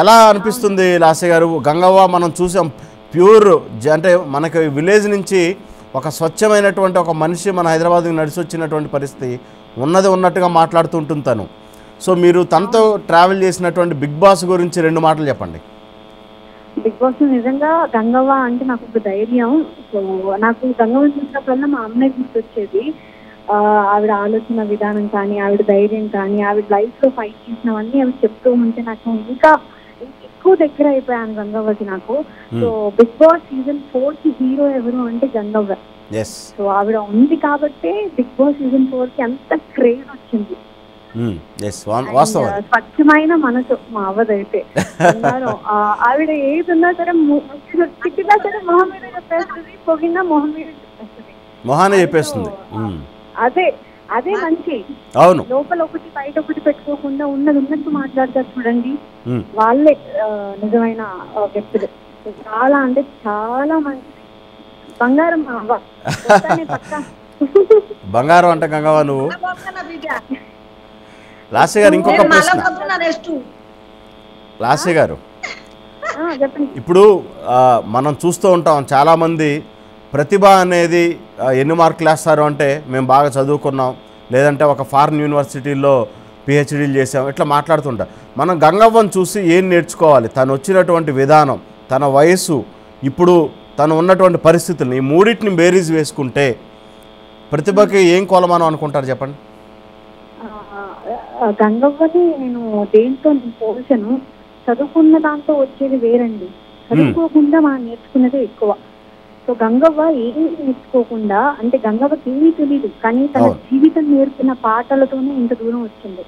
ఎలా అనిపిస్తుంది లాస్య గారు? గంగవ్వ మనం చూసాం ప్యూర్ అంటే మనకి విలేజ్ నుంచి ఒక స్వచ్ఛమైనటువంటి ఒక మనిషి మన హైదరాబాద్కి నడిచి వచ్చినటువంటి పరిస్థితి ఉన్నది ఉన్నట్టుగా మాట్లాడుతూ ఉంటుంది తను. సో మీరు తనతో ట్రావెల్ చేసినటువంటి బిగ్ బాస్ గురించి రెండు మాటలు చెప్పండి. బిగ్ బాస్ నిజంగా గంగవ్వ అంటే నాకు ఒక ధైర్యం. సో నాకు గంగవ్వ చూసినప్పుడల్లా మా అమ్మాయి గుర్తొచ్చేది. ఆవిడ ఆలోచన విధానం కానీ ఆవిడ ధైర్యం కానీ ఆవిడ లైఫ్లో ఫైట్ చేసినవన్నీ ఆవిడ చెప్తూ ఉంటే నాకు ఇంకా ఎక్కువ దగ్గర అయిపోయాను గంగవ్వకి నాకు. సో బిగ్ బాస్ సీజన్ ఫోర్కి హీరో ఎవరు అంటే గంగవ్వ. సో ఆవిడ ఉంది కాబట్టి బిగ్ బాస్ సీజన్ ఫోర్కి అంత క్రేజ్ వచ్చింది. And, అది. స్వచ్ఛమైన మనసు మా అవ్వదైతే ఆవిడ ఏది ఉన్నా సరే తిట్టినా సరే మొహం మీద చెప్పేస్తుంది పొగినా మొహం మీద చెప్పేస్తుంది మొహానే చెప్పేస్తుంది. ఉమ్. అదే అదే మంచి. అవును. లోపల ఒకటి బయట ఒకటి పెట్టుకోకుండా ఉన్నది ఉన్నట్టు మాట్లాడతారు చూడండి. వాళ్ళే నిజమైన వ్యక్తులు. చాలా అంటే చాలా మంచి. బంగారం. బంగారం అంటే గంగవ్వ నువ్వు? లాస్య గారు ఇంకొక ప్రశ్న. లాస్య గారు. ఇప్పుడు మనం చూస్తూ ఉంటాం చాలామంది ప్రతిభ అనేది ఎన్ని మార్కులు వేస్తారు అంటే మేము బాగా చదువుకున్నాం. లేదంటే ఒక ఫారిన్ యూనివర్సిటీల్లో పిహెచ్డీలు చేసాం ఇట్లా మాట్లాడుతుంటాం. మనం గంగవ్వను చూసి ఏం నేర్చుకోవాలి? తను వచ్చినటువంటి విధానం తన వయస్సు ఇప్పుడు తను ఉన్నటువంటి పరిస్థితులను ఈ మూడింటిని బేరీజ్ వేసుకుంటే ప్రతిభకి ఏం కొలమానం అనుకుంటారు చెప్పండి? గంగవ్వని నేను దేంతో పోల్చను. చదువుకున్న దాంతో వచ్చేది వేరండి. చదువుకోకుండా మనం నేర్చుకున్నదే ఎక్కువ. సో గంగవ్వ ఏమీ నేర్చుకోకుండా అంటే గంగవ్వకి ఏమీ తెలియదు కానీ తన. జీవితం నేర్పిన పాటలతోనే ఇంత దూరం వచ్చింది.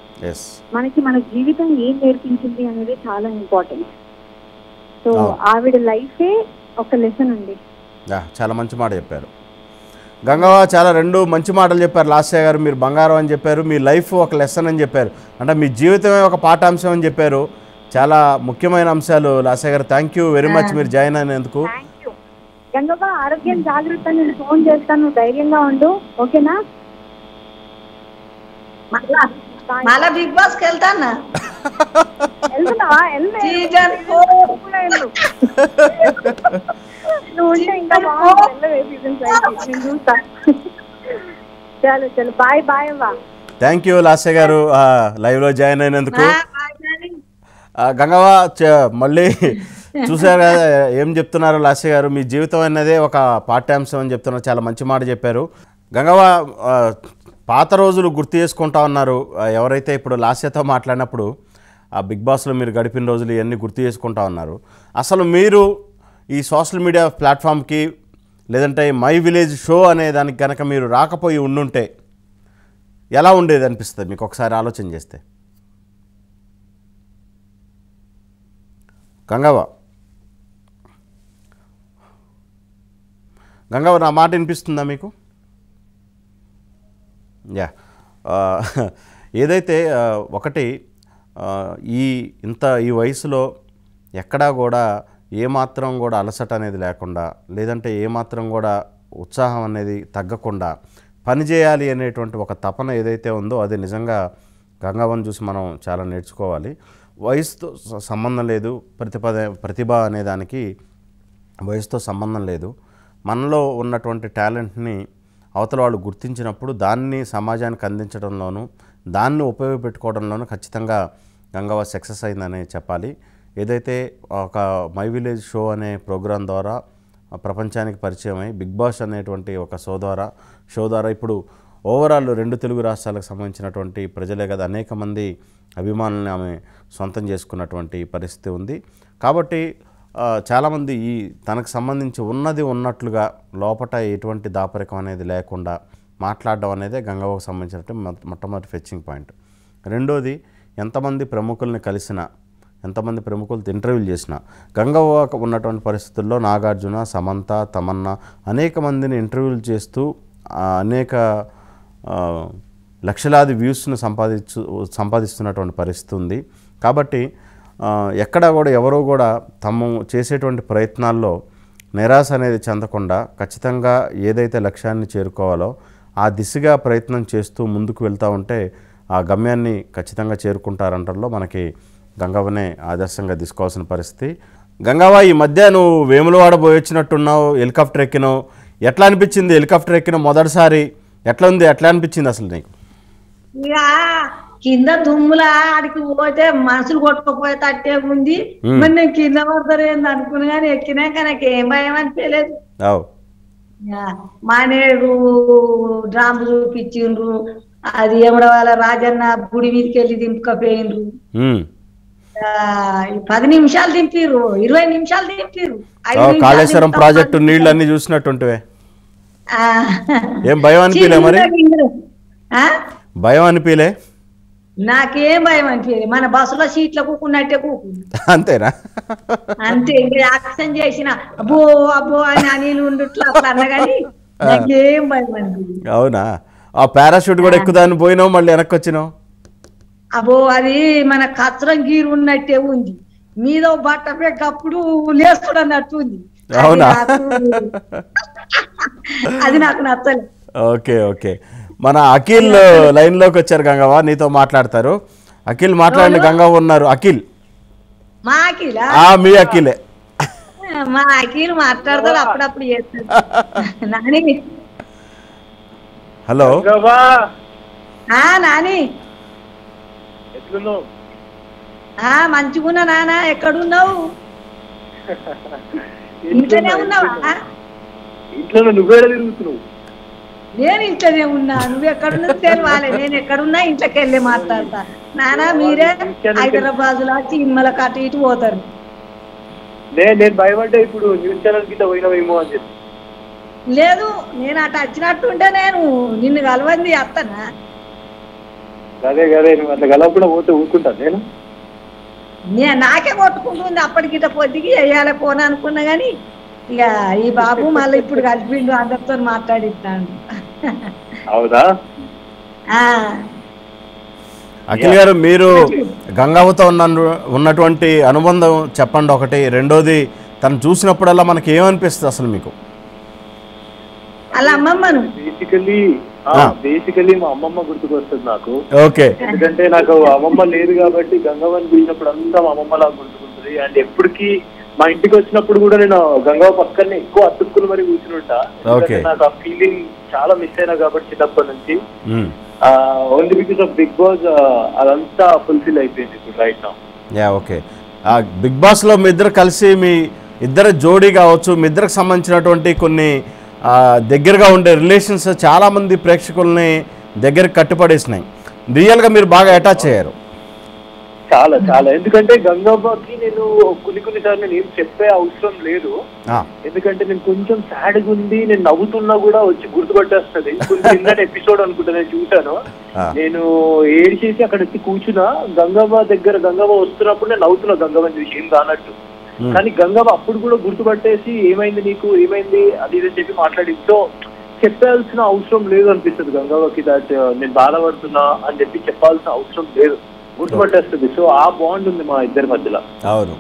మనకి మన జీవితం ఏం నేర్పించింది అనేది చాలా ఇంపార్టెంట్. సో. ఆవిడ లైఫే ఒక లెసన్ అండి. చాలా మంచి మాట చెప్పారు. గంగవ్వ చాలా రెండు మంచి మాటలు చెప్పారు. లాస్య గారు మీరు బంగారం అని చెప్పారు మీ లైఫ్ ఒక లెసన్ అని చెప్పారు. అంటే మీ జీవితమే ఒక పాఠాంశం అని చెప్పారు. చాలా ముఖ్యమైన అంశాలు. Lasya garu thank you very much మీరు జాయిన్ అయినందుకు. గంగవ్వ ఆరోగ్యం జాగ్రత్త నేను ఫోన్ చేస్తాను. ధైర్యంగా ఉండు. ఓకేనా? మళ్ళా బిగ్ బాస్కి వెళ్తానా? వెళ్తున్నావా? వెళ్ళు. సీజన్ నువ్వు కూడా వెళ్ళు. నువ్వు ఉంటే ఇంకా బాగుంటుంది. వెళ్ళు సీజన్ ఫైవ్కి. నేను చూస్తా. చలో చలో. బాయ్ బాయ్ అవ్వ. Thank you Lasya garu. ఆ, లైవ్లో జాయిన్ అయినందుకు. గంగవ్వ చ- మళ్ళీ చూసారు కదా ఏం చెప్తున్నారు లాస్య గారు? మీ జీవితం అన్నదే ఒక పాఠ్యాంశం అని చెప్తున్నారు. చాలా మంచి మాట చెప్పారు. గంగవ్వ పాత రోజులు గుర్తు చేసుకుంటా ఉన్నారు. ఎవరైతే ఇప్పుడు లాస్యతో మాట్లాడినప్పుడు ఆ బిగ్ బాస్లో మీరు గడిపిన రోజులు ఇవన్నీ గుర్తు చేసుకుంటా ఉన్నారు. అసలు మీరు ఈ సోషల్ మీడియా ప్లాట్ఫామ్కి లేదంటే మై విలేజ్ షో అనే దానికి కనుక మీరు రాకపోయి ఉండుంటే ఎలా ఉండేది అనిపిస్తుంది మీకు ఒకసారి ఆలోచన చేస్తే? గంగవ్వ గంగవ్వ నా మాట వినిపిస్తుందా మీకు? యా. ఏదైతే ఒకటి ఈ ఇంత ఈ వయసులో ఎక్కడా కూడా ఏమాత్రం కూడా అలసట అనేది లేకుండా లేదంటే ఏమాత్రం కూడా ఉత్సాహం అనేది తగ్గకుండా పని చేయాలి అనేటువంటి ఒక తపన ఏదైతే ఉందో అది నిజంగా గంగవ్వను చూసి మనం చాలా నేర్చుకోవాలి. వయసుతో సంబంధం లేదు. ప్రతిభ ప్రతిభ అనే దానికి వయసుతో సంబంధం లేదు. మనలో ఉన్నటువంటి టాలెంట్ని అవతల వాళ్ళు గుర్తించినప్పుడు దాన్ని సమాజానికి అందించడంలోనూ దాన్ని ఉపయోగపెట్టుకోవడంలోనూ ఖచ్చితంగా గంగవ్వ సక్సెస్ అయిందని చెప్పాలి. ఏదైతే ఒక మై విలేజ్ షో అనే ప్రోగ్రాం ద్వారా ప్రపంచానికి పరిచయం అయి బిగ్ బాస్ అనేటువంటి ఒక షో ద్వారా షో ద్వారా ఇప్పుడు ఓవరాల్ రెండు తెలుగు రాష్ట్రాలకు సంబంధించినటువంటి ప్రజలే కదా అనేక మంది అభిమానుల్ని ఆమె సొంతం చేసుకున్నటువంటి పరిస్థితి ఉంది. కాబట్టి చాలామంది ఈ తనకు సంబంధించి ఉన్నది ఉన్నట్లుగా లోపట ఎటువంటి దాపరికం అనేది లేకుండా మాట్లాడడం అనేదే గంగవ్వకు సంబంధించినటువంటి మొట్టమొదటి ఫెచ్చింగ్ పాయింట్ రెండోది ఎంతమంది ప్రముఖుల్ని కలిసినా ఎంతమంది ప్రముఖులతో ఇంటర్వ్యూలు చేసినా గంగవ్వకు ఉన్నటువంటి పరిస్థితుల్లో నాగార్జున సమంత తమన్నా అనేక మందిని ఇంటర్వ్యూలు చేస్తూ అనేక లక్షలాది వ్యూస్ను సంపాదించు సంపాదిస్తున్నటువంటి పరిస్థితి ఉంది. కాబట్టి ఎక్కడా కూడా ఎవరూ కూడా తమ చేసేటువంటి ప్రయత్నాల్లో నిరాశ అనేది చెందకుండా ఖచ్చితంగా ఏదైతే లక్ష్యాన్ని చేరుకోవాలో ఆ దిశగా ప్రయత్నం చేస్తూ ముందుకు వెళ్తూ ఉంటే ఆ గమ్యాన్ని ఖచ్చితంగా చేరుకుంటారంటలో మనకి గంగవ్వనే ఆదర్శంగా తీసుకోవాల్సిన పరిస్థితి. గంగవ్వ ఈ మధ్య నువ్వు వేములవాడ పోయొచ్చినట్టున్నావు హెలికాప్టర్ ఎక్కినావు. ఎట్లా అనిపించింది? హెలికాప్టర్ ఎక్కిన మొదటిసారి ఎట్లా ఉంది? ఎట్లా అనిపించింది అసలు నీకు? కింద దుమ్ములా ఆడికి పోతే మనుషులు కొట్టుకుపోతే తట్టే ఉంది. మరి నేను కింద పడతారు ఏంది అనుకున్నా కానీ ఎక్కినాక నాకు ఏం భయం అనిపించలేదు. మానేడు డ్రామ్ చూపించిండ్రు. అది ఏమడ వాళ్ళ రాజన్న గుడి మీదకి వెళ్ళి ఈ పది నిమిషాలు దింపిర్రు ఇరవై నిమిషాలు నిమిషాలు కాళేశ్వరం. ప్రాజెక్టు నీళ్ళు అన్ని చూసినట్టుంటివే. ఏం భయం అనిపించలే మరి? భయం అనిపించలే నాకేం భయం అనిపించలేదు మన బస్సులో సీట్లో కూకున్నట్టే కూకుంది అంతేనా? అంతే ఇంకా యాక్షన్ చేసిన అబ్బో అబ్బో అని అనిల్ ఉండుట్లా అట్లా అన్నగాని నాకేం భయం అనిపించింది. అవునా? ఆ పారాషూట్ కూడా ఎక్కుదాన్ని పోయినావు మళ్ళీ వెనక్కి వచ్చినావు అబ్బో అది మన కచ్చరం గీరు ఉన్నట్టే ఉంది. మీద బట్ట పెక్కప్పుడు లేస్తుడు అన్నట్టు ఉంది. అవునా? అది నాకు నచ్చలేదు ఓకే ఓకే. మన అఖిల్ లైన్లోకి వచ్చారు గంగవ్వ నీతో మాట్లాడతారు. అఖిల్ మాట్లాడిన గంగవ్వ ఉన్నారు. అఖిల్. మా అఖిలా? ఆ మీ అఖిలే. మా అఖిల్ మాట్లాడతాడు అప్పుడప్పుడు చేస్తాడు. నాని. హలో. నాని. ఎట్లున్నావు? మంచిగున్నా నాన్న ఎక్కడున్నావు? ఇంట్లోనే ఉన్నావా? ఇంట్లో నువ్వే తిరుగుతున్నావు. నేను ఇంట్లోనే ఉన్నా నువ్వు ఎక్కడున్నా తెలియాలి నేను ఎక్కడున్నా ఇంట్లోకి వెళ్ళి మాట్లాడతా. నానా మీరే హైదరాబాద్లో సినిమాలకు అటు ఇటు పోతారు. నేను నేను భయపడ్డా ఇప్పుడు న్యూస్ ఛానల్ కింద పోయినావేమో అని చెప్పి. లేదు నేను అటు వచ్చినట్టుంటే నేను నిన్ను కలవంది అత్తనా? అదే అదే నువ్వు అట్లా కలవకుండా పోతే ఊరుకుంటా నేను? నాకే కొట్టుకుంటుంది అప్పటికిట పొద్దుకి వేయాలి పోను అనుకున్నా గాని ఇక ఈ బాబు మళ్ళీ ఇప్పుడు కలిపిండు అందరితో మాట్లాడిస్తాడు. అవునా? ఆ, అఖిల్ గారు మీరు గంగవ్వతో ఉన్న ఉన్నటువంటి అనుబంధం చెప్పండి ఒకటి. రెండోది తను చూసినప్పుడల్లా మనకి ఏమనిపిస్తుంది అసలు మీకు? వాళ్ళ అమ్మమ్మను. బేసికలీ ఆ. బేసికలీ మా అమ్మమ్మ గుర్తుకొస్తుంది నాకు. ఓకే. ఎందుకంటే నాకు అమ్మమ్మ లేదు కాబట్టి గంగవ్వని పిలిచినప్పుడు అంతా మా అమ్మమ్మలా గుర్తుకుంటుంది అండ్ ఎప్పటికీ మా ఇంటికి వచ్చినప్పుడు కూడా నేను గంగవ్వ పక్కనే ఎక్కువ అతుక్కులు మరి కూర్చుని ఉంటా. నాకు ఆ ఫీలింగ్ చాలా మిస్ అయినా కాబట్టి చిన్నప్పటి నుంచి. Only because of Bigg Boss అదంతా ఫుల్ఫిల్ అయిపోయింది ఇప్పుడు రైట్ నా యా ఓకే. ఆ బిగ్ బాస్లో మీ ఇద్దరు కలిసి మీ ఇద్దరు జోడీ కావచ్చు మీ ఇద్దరికి సంబంధించినటువంటి కొన్ని దగ్గరగా ఉండే రిలేషన్స్ చాలామంది ప్రేక్షకుల్ని దగ్గరికి కట్టుపడేసినాయి. రియల్గా మీరు బాగా అటాచ్ అయ్యారు. చాలా చాలా. ఎందుకంటే గంగవ్వకి నేను కొన్ని కొన్ని సార్లు నేను ఏం చెప్పే అవసరం లేదు. ఎందుకంటే నేను కొంచెం సాడ్గా ఉంది నేను నవ్వుతున్నా కూడా వచ్చి గుర్తుపట్టేస్తుంది. కింద ఎపిసోడ్ అనుకుంటా నేను చూశాను. నేను ఏడి చేసి అక్కడ వచ్చి కూర్చున్నా. గంగవ్వ దగ్గర గంగవ్వ వస్తున్నప్పుడు నేను నవ్వుతున్నా గంగవ్వని చూసి ఏం కానట్టు. కానీ గంగవ్వ అప్పుడు కూడా గుర్తుపట్టేసి ఏమైంది నీకు ఏమైంది అది ఇది అని చెప్పి మాట్లాడి సో చెప్పాల్సిన అవసరం లేదు అనిపిస్తుంది గంగవ్వకి దట్ నేను బాధపడుతున్నా అని చెప్పి చెప్పాల్సిన అవసరం లేదు. గుర్తుపట్టేస్తుంది సో ఆ బాండ్ ఉంది మా ఇద్దరి మధ్యలో. అవును.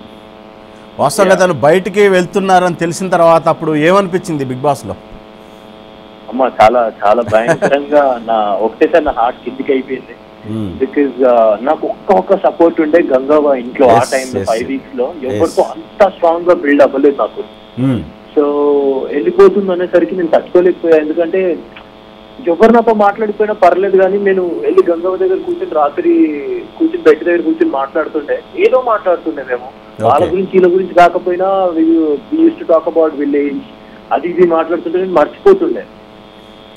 వాస్తవంగా తను బయటికి వెళ్తున్నారని తెలిసిన తర్వాత అప్పుడు ఏమనిపించింది బిగ్ బాస్లో? అమ్మ చాలా చాలా భయంకరంగా నా ఒకటేసారి నా హార్ట్ కిందికి అయిపోయింది. బికాజ్ నాకు ఒక్క ఒక్క సపోర్ట్ ఉండే గంగావ ఇంట్లో ఆ టైంలో ఫైవ్. వీక్స్లో. ఎవరితో అంత స్ట్రాంగ్గా బిల్డ్ అవ్వలేదు నాకు. సో వెళ్ళిపోతుంది అనేసరికి నేను తట్టుకోలేకపోయా. ఎందుకంటే ఎవరు నాతో మాట్లాడిపోయినా పర్లేదు కానీ నేను వెళ్ళి గంగవ్వ దగ్గర కూర్చొని రాత్రి కూర్చొని బెడ్ దగ్గర కూర్చొని మాట్లాడుతుంటే ఏదో మాట్లాడుతుండే మేము. వాళ్ళ గురించి వీళ్ళ గురించి కాకపోయినా used to talk about village అది ఇది మాట్లాడుతుంటే నేను మర్చిపోతుండే.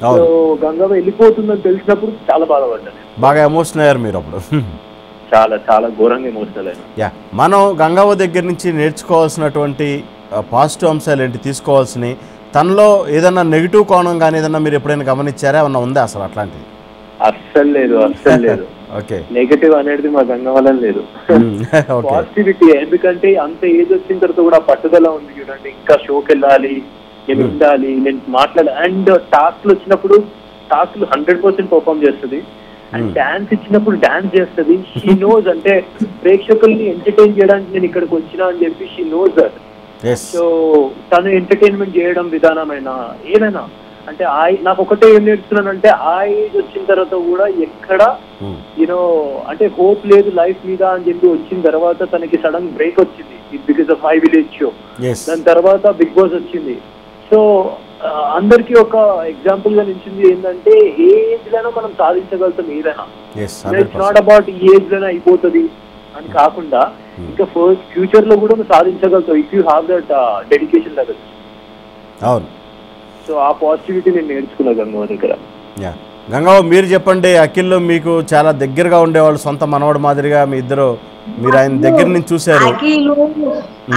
సో గంగవ్వ వెళ్ళిపోతుందని తెలిసినప్పుడు చాలా బాధపడ్డాను. బాగా ఎమోషన్ అయ్యారు మీరు అప్పుడు. చాలా చాలా ఘోరంగా ఎమోషనల్ అయినా యా. మనం గంగవ్వ దగ్గర నుంచి నేర్చుకోవాల్సినటువంటి పాజిటివ్ అంశాలు ఏంటి? తీసుకోవాల్సినవి. తనలో ఏదన్నా నెగిటివ్ కోణం కానీ ఏదన్నా మీరు ఎప్పుడైనా గమనించారా? ఏమన్నా ఉందా అసలు అట్లాంటిది? అస్సలు లేదు అస్సలు లేదు. ఓకే. నెగటివ్ అనేది మా గంగవలం లేదు. పాజిటివిటీ ఎందుకంటే అంత ఏజ్ వచ్చిన తర్వాత కూడా పట్టుదల ఉంది చూడండి. ఇంకా షోకి వెళ్ళాలి నేను. ఉండాలి నేను మాట్లాడాలి. అండ్ టాస్క్లు వచ్చినప్పుడు టాస్క్లు హండ్రెడ్ పర్సెంట్ పర్ఫామ్ చేస్తుంది. అండ్. డాన్స్ ఇచ్చినప్పుడు డాన్స్ చేస్తుంది. షీ నోస్ అంటే ప్రేక్షకుల్ని ఎంటర్టైన్ చేయడానికి నేను ఇక్కడికి వచ్చినా అని చెప్పి షీ నోస్ దట్ సో తను ఎంటర్టైన్మెంట్ చేయడం విధానమైనా ఏదైనా అంటే ఆ నాకు ఒకటే ఏం నేర్చుకున్నానంటే ఆ ఏజ్ వచ్చిన తర్వాత కూడా ఎక్కడ యూనో అంటే హోప్ లేదు లైఫ్ మీద అని చెప్పి వచ్చిన తర్వాత తనకి సడన్ బ్రేక్ వచ్చింది. Because of My Village Show దాని తర్వాత బిగ్ బాస్ వచ్చింది. సో అందరికి ఒక ఎగ్జాంపుల్గా నిలిచింది ఏంటంటే ఏ ఏజ్ లోనో మనం సాధించగలుగుతాం ఏదైనా. ఇట్స్ నాట్ అబౌట్ ఈ ఏజ్లోనే అయిపోతుంది. అని కాకుండా ఇంకా ఫస్ట్ ఫ్యూచర్లో కూడా నువ్వు సాధించగలుగుతావు if you have that dedication level అవును. సో ఆ పాజిటివిటీ నేను నేర్చుకున్నా గంగమ్మ దగ్గర. యా. గంగవ్వ మీరు చెప్పండి అఖిల్ మీకు చాలా దగ్గరగా ఉండేవాళ్ళు సొంత మనవడు మాదిరిగా మీ ఇద్దరు మీరు ఆయన దగ్గర నుంచి చూశారు. అఖిలు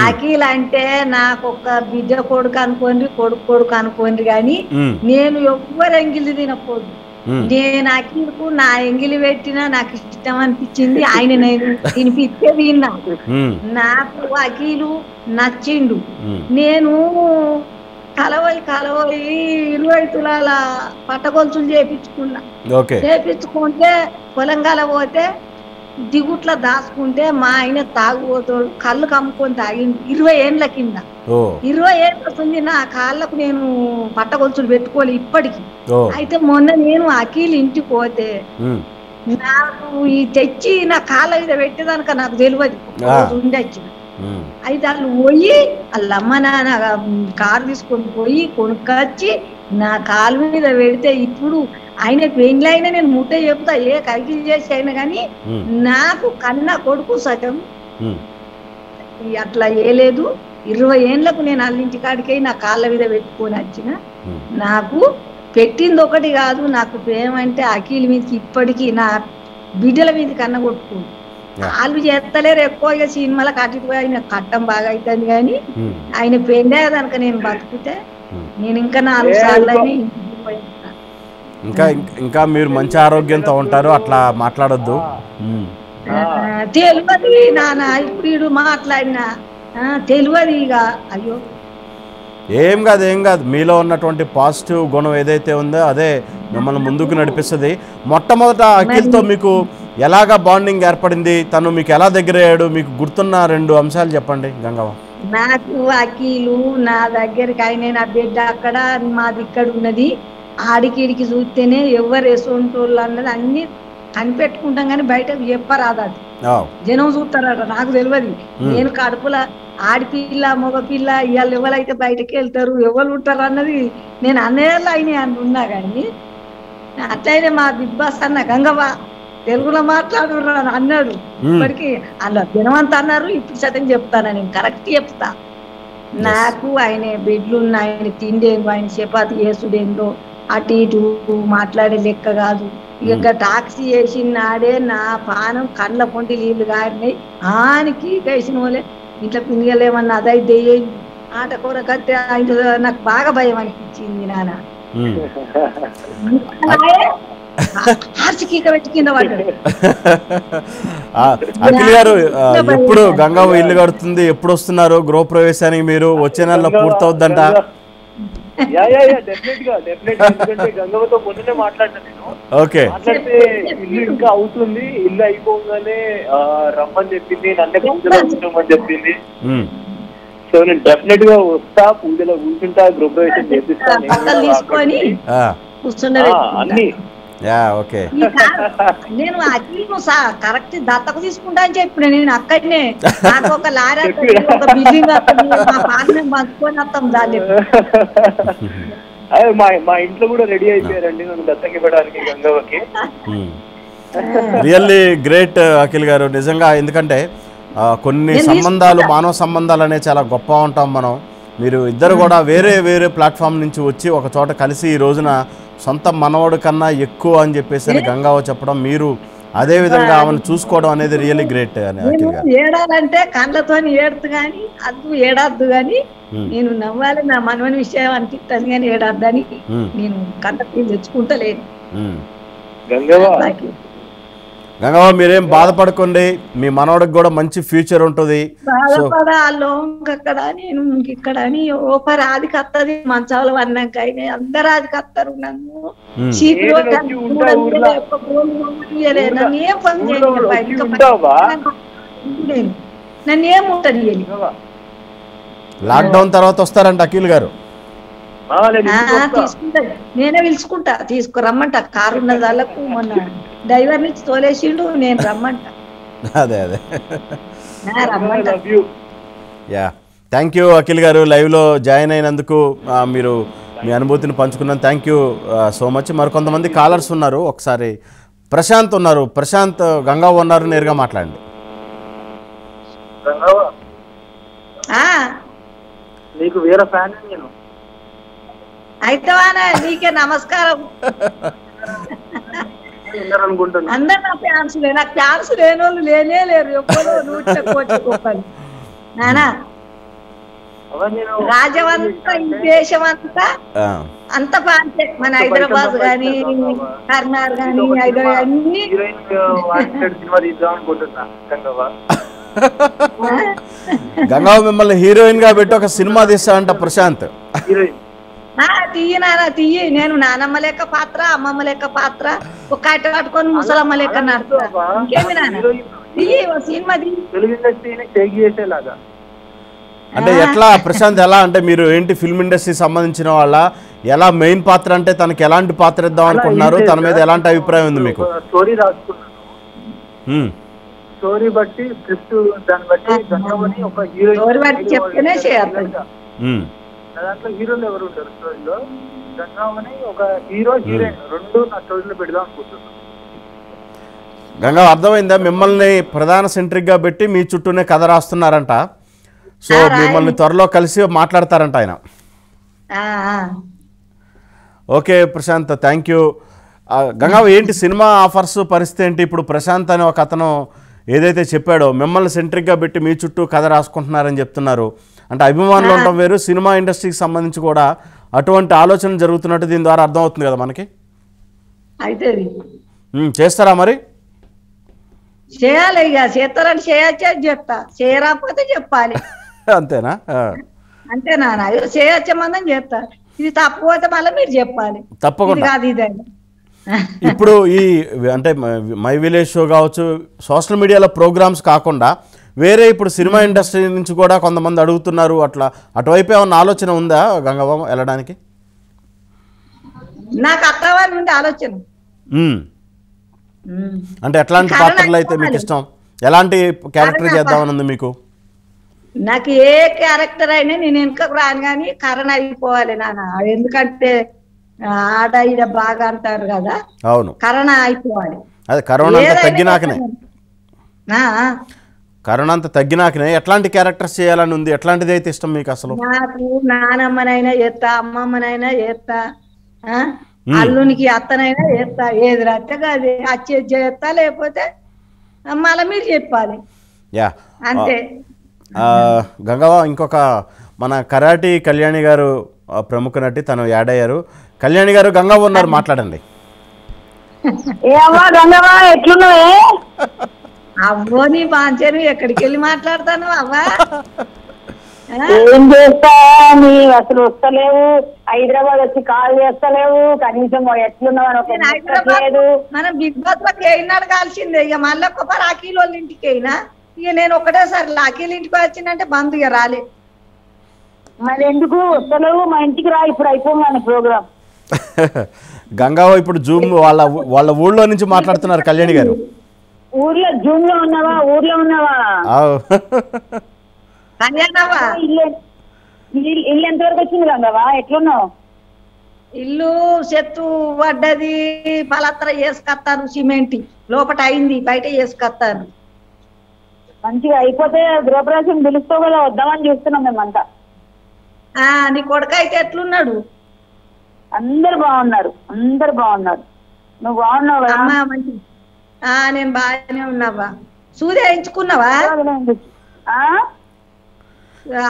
అఖిల్ అంటే నాకు ఒక బిడ్డ కొడుకు అనుకోండి కొడుకు కొడుకు అనుకోండి కానీ. నేను ఎవ్వరు ఎంగిలి తినకూడదు. నేను అఖిల్కు నా ఎంగిలి పెట్టినా నాకు ఇష్టం అనిపించింది. ఆయన నేను తినిపిస్తే విన్నా. నాకు అఖిలు నచ్చిండు. నేను కలవయి కలవయి ఇరవై తులాల పట్టగొలుసులు చేపించుకున్నా. చేపించుకుంటే పొలంగాల పోతే దిగుట్ల దాచుకుంటే మా ఆయన తాగుపోతాడు కళ్ళు కమ్ముకొని తాగింది ఇరవై ఏండ్ల కింద. ఇరవై ఏళ్ళ అవుతుంది నా కాళ్ళకు నేను పట్టగొలుసులు పెట్టుకోవాలి ఇప్పటికి. అయితే మొన్న నేను అఖిల్ ఇంటికి పోతే. నాకు ఈ తెచ్చి నా కాళ్ళ మీద పెట్టేదానిక నాకు తెలియదు ఆ. అయితే వాళ్ళు పోయి వాళ్ళ అమ్మ నాన్న కారు తీసుకొని పోయి కొనుక్కొచ్చి నా కాలు మీద పెడితే ఇప్పుడు ఆయన పెళ్ళి అయినా నేను ముట్ట చెప్తా ఏ కైకిలు చేసి అయినా కానీ. నాకు కన్న కొడుకు సగం అట్లా ఏలేదు ఇరవై ఏండ్లకు నేను అల్లింటి కాడికి నా కాళ్ళ మీద పెట్టుకొని వచ్చిన. నాకు పెట్టింది ఒకటి కాదు నాకు ప్రేమ అంటే అఖిల్ మీదకి ఇప్పటికీ నా బిడ్డల మీద కన్న కొట్టుకుంది. వాళ్ళు చేస్తలేరు ఎక్కువ. ఇక సినిమాలకు అటు ఆయన కట్టం బాగా అవుతుంది కానీ ఆయన పెళ్ళే కనుక నేను బతుకుతే. నేను ఇంకా నాలుగు సార్లు పోయినా. ఇంకా ఇంకా మీరు మంచి ఆరోగ్యంతో ఉంటారు అట్లా మాట్లాడొద్దు. తెలియదు నాన్న ఇప్పుడు మాట్లాడినా ఆ, తెలియదు ఇక. అయ్యో. ఏం కాదు ఏం కాదు. మీలో ఉన్నటువంటి పాజిటివ్ గుణం ఏదైతే ఉందో అదే మిమ్మల్ని ముందుకు నడిపిస్తుంది. మొట్టమొదట అఖిల్తో మీకు ఎలాగా బాండింగ్ ఏర్పడింది? తను మీకు ఎలా దగ్గరయ్యాడు? మీకు గుర్తున్న రెండు అంశాలు చెప్పండి గంగవ్వ. నాకు అకీలు నా దగ్గరికి ఆయన నా బిడ్డ అక్కడ మాది ఇక్కడ ఉన్నది. ఆడికి ఈడికి చూస్తేనే ఎవరు వేసుకుంటోళ్ళు అన్నది అన్ని కనిపెట్టుకుంటాం కానీ బయటకు చెప్పరాదు అది. జనం చూస్తారట నాకు తెలియదు నేను కడుపుల ఆడపిల్ల మగపిల్ల ఇవాళ ఎవరైతే బయటకు వెళ్తారు ఎవరు ఉంటారు అన్నది నేను అన్నేళ్ళు అయినాయి అని ఉన్నా కానీ అట్లయితే మా బిగ్ బాస్ అన్న గంగవ్వ తెలుగులో మాట్లాడు అని అన్నాడు. ఇప్పటికి అలా జనమంతా అన్నారు ఇప్పుడు సతం చెప్తాను నేను కరెక్ట్ చెప్తా. నాకు ఆయన బెడ్లు ఉన్న ఆయన తిండేందో ఆయన చపాతి చేసుడేందో అటు ఇటు మాట్లాడే లెక్క కాదు. ఇక టాక్సీ వేసిన నాడే నా పానం కళ్ళ పొంటి నీళ్ళు కారినాయి ఆనికి వేసిన వాళ్ళే ఇంట్లో పిండిగలేమన్నా అదైతే ఆట కూర కత్తి ఆయన నాకు బాగా భయం అనిపించింది నాన్న. అఖిల్ గారు ఎప్పుడు గంగవ్వ ఇల్లు కడుతుంది ఎప్పుడు వస్తున్నారు గృహప్రవేశానికి మీరు? వచ్చే నెలలో పూర్తవుద్దంట. యా యా యా డెఫినెట్గా డెఫినెట్గా ఎందుకంటే గంగవ్వతో మొన్ననే మాట్లాడినా నేను. ఓకే. మాట్లాడితే ఇల్లు ఇంకా అవుతుంది ఇల్లు అయిపోగానే రమ్మని చెప్పింది నన్నే పూజలో కూర్చోమని చెప్పింది. సో నేను డెఫినెట్గా వస్తా పూజలో కూర్చుంటా గృహప్రవేశం చేపిస్తా. నేను బట్టలు కూడా తీసుకొని ఆ, ఆ, కూర్చుండబెట్టుకుంటా. అన్ని. Yeah okay. నేను అఖిల్ సా కరెక్ట్ దత్తకు తీసుకుంటా అని చెప్పిన. నేను అక్కడనే. నాకు ఒక లారీ ఒక బిల్డింగ్ మా పాటను పంచుకొని వస్తాం దాన్ని అదే మా మా ఇంట్లో కూడా రెడీ అయిపోయారండి నన్ను దత్తకి ఇవ్వడానికి గంగవ్వకి. రియల్లీ గ్రేట్ అఖిల్ గారు. నిజంగా ఎందుకంటే కొన్ని నేను సంబంధాలు మానవ సంబంధాలు అనేవి చాలా గొప్ప ఉంటాం మనం. మీరు ఇద్దరు కూడా వేరే వేరే ప్లాట్ఫామ్ నుంచి వచ్చి ఒక చోట కలిసి ఈ రోజున సొంత మనవడు కన్నా ఎక్కువ అని చెప్పేసి అని గంగావ చెప్పడం మీరు అదే విధంగా ఆమెను చూసుకోవడం అనేది రియల్లీ గ్రేట్ అని అఖిల్ నేను గారు. ఏడాలంటే కళ్ళతో ఏడుతు గాని అద్దు ఏడాద్దు గాని నేను నవ్వాలి నా మనవని విషయం అనిపిస్తుంది కానీ ఏడాద్దని నేను కళ్ళకి తెచ్చుకుంటలేను. గంగవ్వ నాకు గంగవ్వ మీరేం బాధపడకండి. మీ మనవడికి కూడా మంచి ఫ్యూచర్ ఉంటుంది. బాధపడ అక్కడ నేను ఇక్కడ అని ఓపర్ ఆదికి వస్తుంది మంచాలు అన్నాక అయినా అందరు ఆదికి వస్తారు నన్ను. నన్ను ఏం పని ఊర్లో చేయలేదు వచ్చి ఇంకా ఉంటావా? నేను నన్ను ఏం ఉంటుంది గంగవ్వ. లాక్డౌన్ తర్వాత వస్తారంట అఖిల్ గారు. నేను పిలుచుకుంటా. తీసుకురమ్మంట కారు ఉన్న వాళ్ళకు మొన్న డ్రైవర్ నుంచి తోలేసిండు నేను రమ్మంట. అదే అదే. రమ్మంట. యా. థ్యాంక్ యూ అఖిల్ గారు. లైవ్లో జాయిన్ అయినందుకు మీరు మీ అనుభూతిని పంచుకున్నాను థ్యాంక్ యూ సో మచ్ మరి కొంతమంది కాలర్స్ ఉన్నారు. ఒకసారి ప్రశాంత్ ఉన్నారు. ప్రశాంత్ గంగా ఉన్నారు. నేరుగా మాట్లాడండి. నీకు వేరే ఫ్యాన్ నేను. అయితేవానా నీకే నమస్కారం. అందరు నా ఫ్యాన్స్ నాకు ఫ్యాన్స్ లేని వాళ్ళు లేనే లేరు ఎప్పుడో నూట నానా? రాజవంతా ఈ దేశం అంతా ఆ, అంత బాగుంటే మన హైదరాబాద్ గాని కర్నార్ గాని హైదరాబాద్ అన్ని హీరోయిన్ వాంటెడ్ సినిమా తీద్దాం అనుకుంటున్నా గంగవ్వ. ఆ, గంగా మిమ్మల్ని హీరోయిన్గా పెట్టి ఒక సినిమా తీస్తాడంట ప్రశాంత్. హీరోయిన్. తీయి నాన్న తీయి. నేను నానమ్మ లెక్క పాత్ర అమ్మమ్మ లెక్క పాత్ర. ఒక కట్ట పట్టుకొని ముసలమ్మ లెక్క ఇంకేమి నాన్న? తీయి ఓ సినిమా తీయి. తెలుగు ఇండస్ట్రీని టేక్ చేసేలాగా. అంటే ఎట్లా ప్రశాంత్ ఎలా అంటే మీరు ఏంటి ఫిల్మ్ ఇండస్ట్రీ సంబంధించిన వాళ్ళ? ఎలా మెయిన్ పాత్ర అంటే తనకి ఎలాంటి పాత్ర ఇద్దాం అనుకుంటున్నారు? తన మీద ఎలాంటి అభిప్రాయం ఉంది మీకు? స్టోరీ రాసుకున్నాను. స్టోరీ బట్టి స్క్రిప్ట్ దాన్ని బట్టి ఒక బట్టి చెప్తేనే చేయాలి. దాంట్లో హీరోలు ఎవరు ఉంటారు స్టోరీలో? గంగవ్వని ఒక హీరో హీరోయిన్ రెండు నా స్టోరీలో పెడదాం అనుకుంటున్నాను. గంగా అర్థమైందా? మిమ్మల్ని ప్రధాన సెంట్రిక్గా పెట్టి మీ చుట్టూనే కథ రాస్తున్నారంట. సో. మిమ్మల్ని త్వరలో కలిసి మాట్లాడతారంట ఆయన. ఓకే ప్రశాంత్ థ్యాంక్ యూ ఆ, గంగావ ఏంటి సినిమా ఆఫర్స్ పరిస్థితి ఏంటి? ఇప్పుడు ప్రశాంత్ అని ఒక అతను ఏదైతే చెప్పాడో మిమ్మల్ని సెంట్రిక్గా పెట్టి మీ చుట్టూ కథ రాసుకుంటున్నారని చెప్తున్నారు. అంటే అభిమానులు ఉండటం వేరు సినిమా ఇండస్ట్రీకి సంబంధించి కూడా అటువంటి ఆలోచన జరుగుతున్నట్టు దీని ద్వారా అర్థమవుతుంది కదా మనకి? ఉమ్, చేస్తారా మరి? చేయాలి ఇక చేస్తారని చేయొచ్చే చెప్తా. చేయరాకపోతే చెప్పాలి. అంతేనా? ఆ, అంతే నాన్న అయ్యో చేయొచ్చమందని చెప్తా. ఇది తప్పుపోతే మళ్ళీ మీరు చెప్పాలి. తప్పకుండా. కాదు ఇదని ఇప్పుడు ఈ అంటే మై విలేజ్ షో కావచ్చు సోషల్ మీడియాలో ప్రోగ్రామ్స్ కాకుండా వేరే ఇప్పుడు సినిమా ఇండస్ట్రీ నుంచి కూడా కొంతమంది అడుగుతున్నారు అట్లా. అటువైపు ఏమన్నా ఆలోచన ఉందా గంగవ్వ వెళ్ళడానికి? నాకు అక్కవారి నుండి ఆలోచన. అంటే ఎట్లాంటి పాత్రలు అయితే మీకు ఇష్టం? ఎలాంటి క్యారెక్టర్ చేద్దామని ఉంది మీకు? నాకు ఏ క్యారెక్టర్ అయినా నేను వెనుకకు రాను కానీ కరోనా అయిపోవాలి నాన్న. ఎందుకంటే ఆడ ఈడ బాగా అంటారు కదా. అవును. కరోనా అయిపోవాలి. అదే కరోనా తగ్గినాకనే. కరోనా అంతా తగ్గినాకనే ఎట్లాంటి క్యారెక్టర్స్ చేయాలని ఉంది? ఎట్లాంటిది అయితే ఇష్టం మీకు అసలు? నాకు నానమ్మనైనా చేస్తా అమ్మమ్మనైనా? మ్మ్. అల్లునికి అత్తనైనా చేస్తా. ఏది రాస్తే అది వచ్చేది చేస్తా లేకపోతే మళ్ళీ మీరు చెప్పాలి. యా. అంతే. ఆ, గంగవ్వ ఇంకొక మన కరాటి కళ్యాణి గారు ప్రముఖ నటి తను యాడ్ అయ్యారు. కళ్యాణి గారు గంగవ్వ ఉన్నారు మాట్లాడండి. ఏ అమ్మా గంగవ్వ ఎట్లున్నావే? అవ్వో నీ బాంచను ఎక్కడికి వెళ్ళి మాట్లాడతాను అవ్వా? ఏం చేస్తా? నీ అసలు వస్తలేవు. హైదరాబాద్ వచ్చి కాల్ చేస్తలేవు. కనీసం ఎట్లున్నావు మనం బిగ్ బాస్లోకి అయినాడు కాల్సిందే ఇక మళ్ళీ ఒక్క రాఖీల వాళ్ళ ఇంటికి అయినా ఇక నేను ఒకటేసారి లాకీల ఇంటికి వచ్చిందంటే బంధు ఇక రాలే. మరి ఎందుకు? వస్తలేవు. మా ఇంటికి రా. ఇప్పుడు అయిపోగానే ప్రోగ్రామ్ గంగవ్వ ఇప్పుడు జూమ్ వాళ్ళ వాళ్ళ ఊళ్ళో నుంచి మాట్లాడుతున్నారు కళ్యాణి గారు. ఊర్లో జూన్లో ఉన్నావా? ఊర్లో ఉన్నావా? ఇల్లు ఇల్లు ఇల్లు ఎంతవరకు వచ్చింది గంగవ్వ ఎట్లున్నావు? ఇల్లు చెట్టు పడ్డది పలత్ర వేసుకొస్తాను సిమెంట్. లోపట అయింది బయట వేసుకొస్తాను మంచిగా అయిపోతే గృహప్రవేశం పిలుస్తావు కదా వద్దామని చూస్తున్నాం మేమంతా. ఆ నీ కొడుకు అయితే ఎట్లున్నాడు? అందరు బాగున్నారు అందరు బాగున్నారు. నువ్వు బాగున్నావు కదా? అమ్మ మంచి ఆ నేను బాగానే ఉన్నావా సూది వేయించుకున్నావా? ఆ?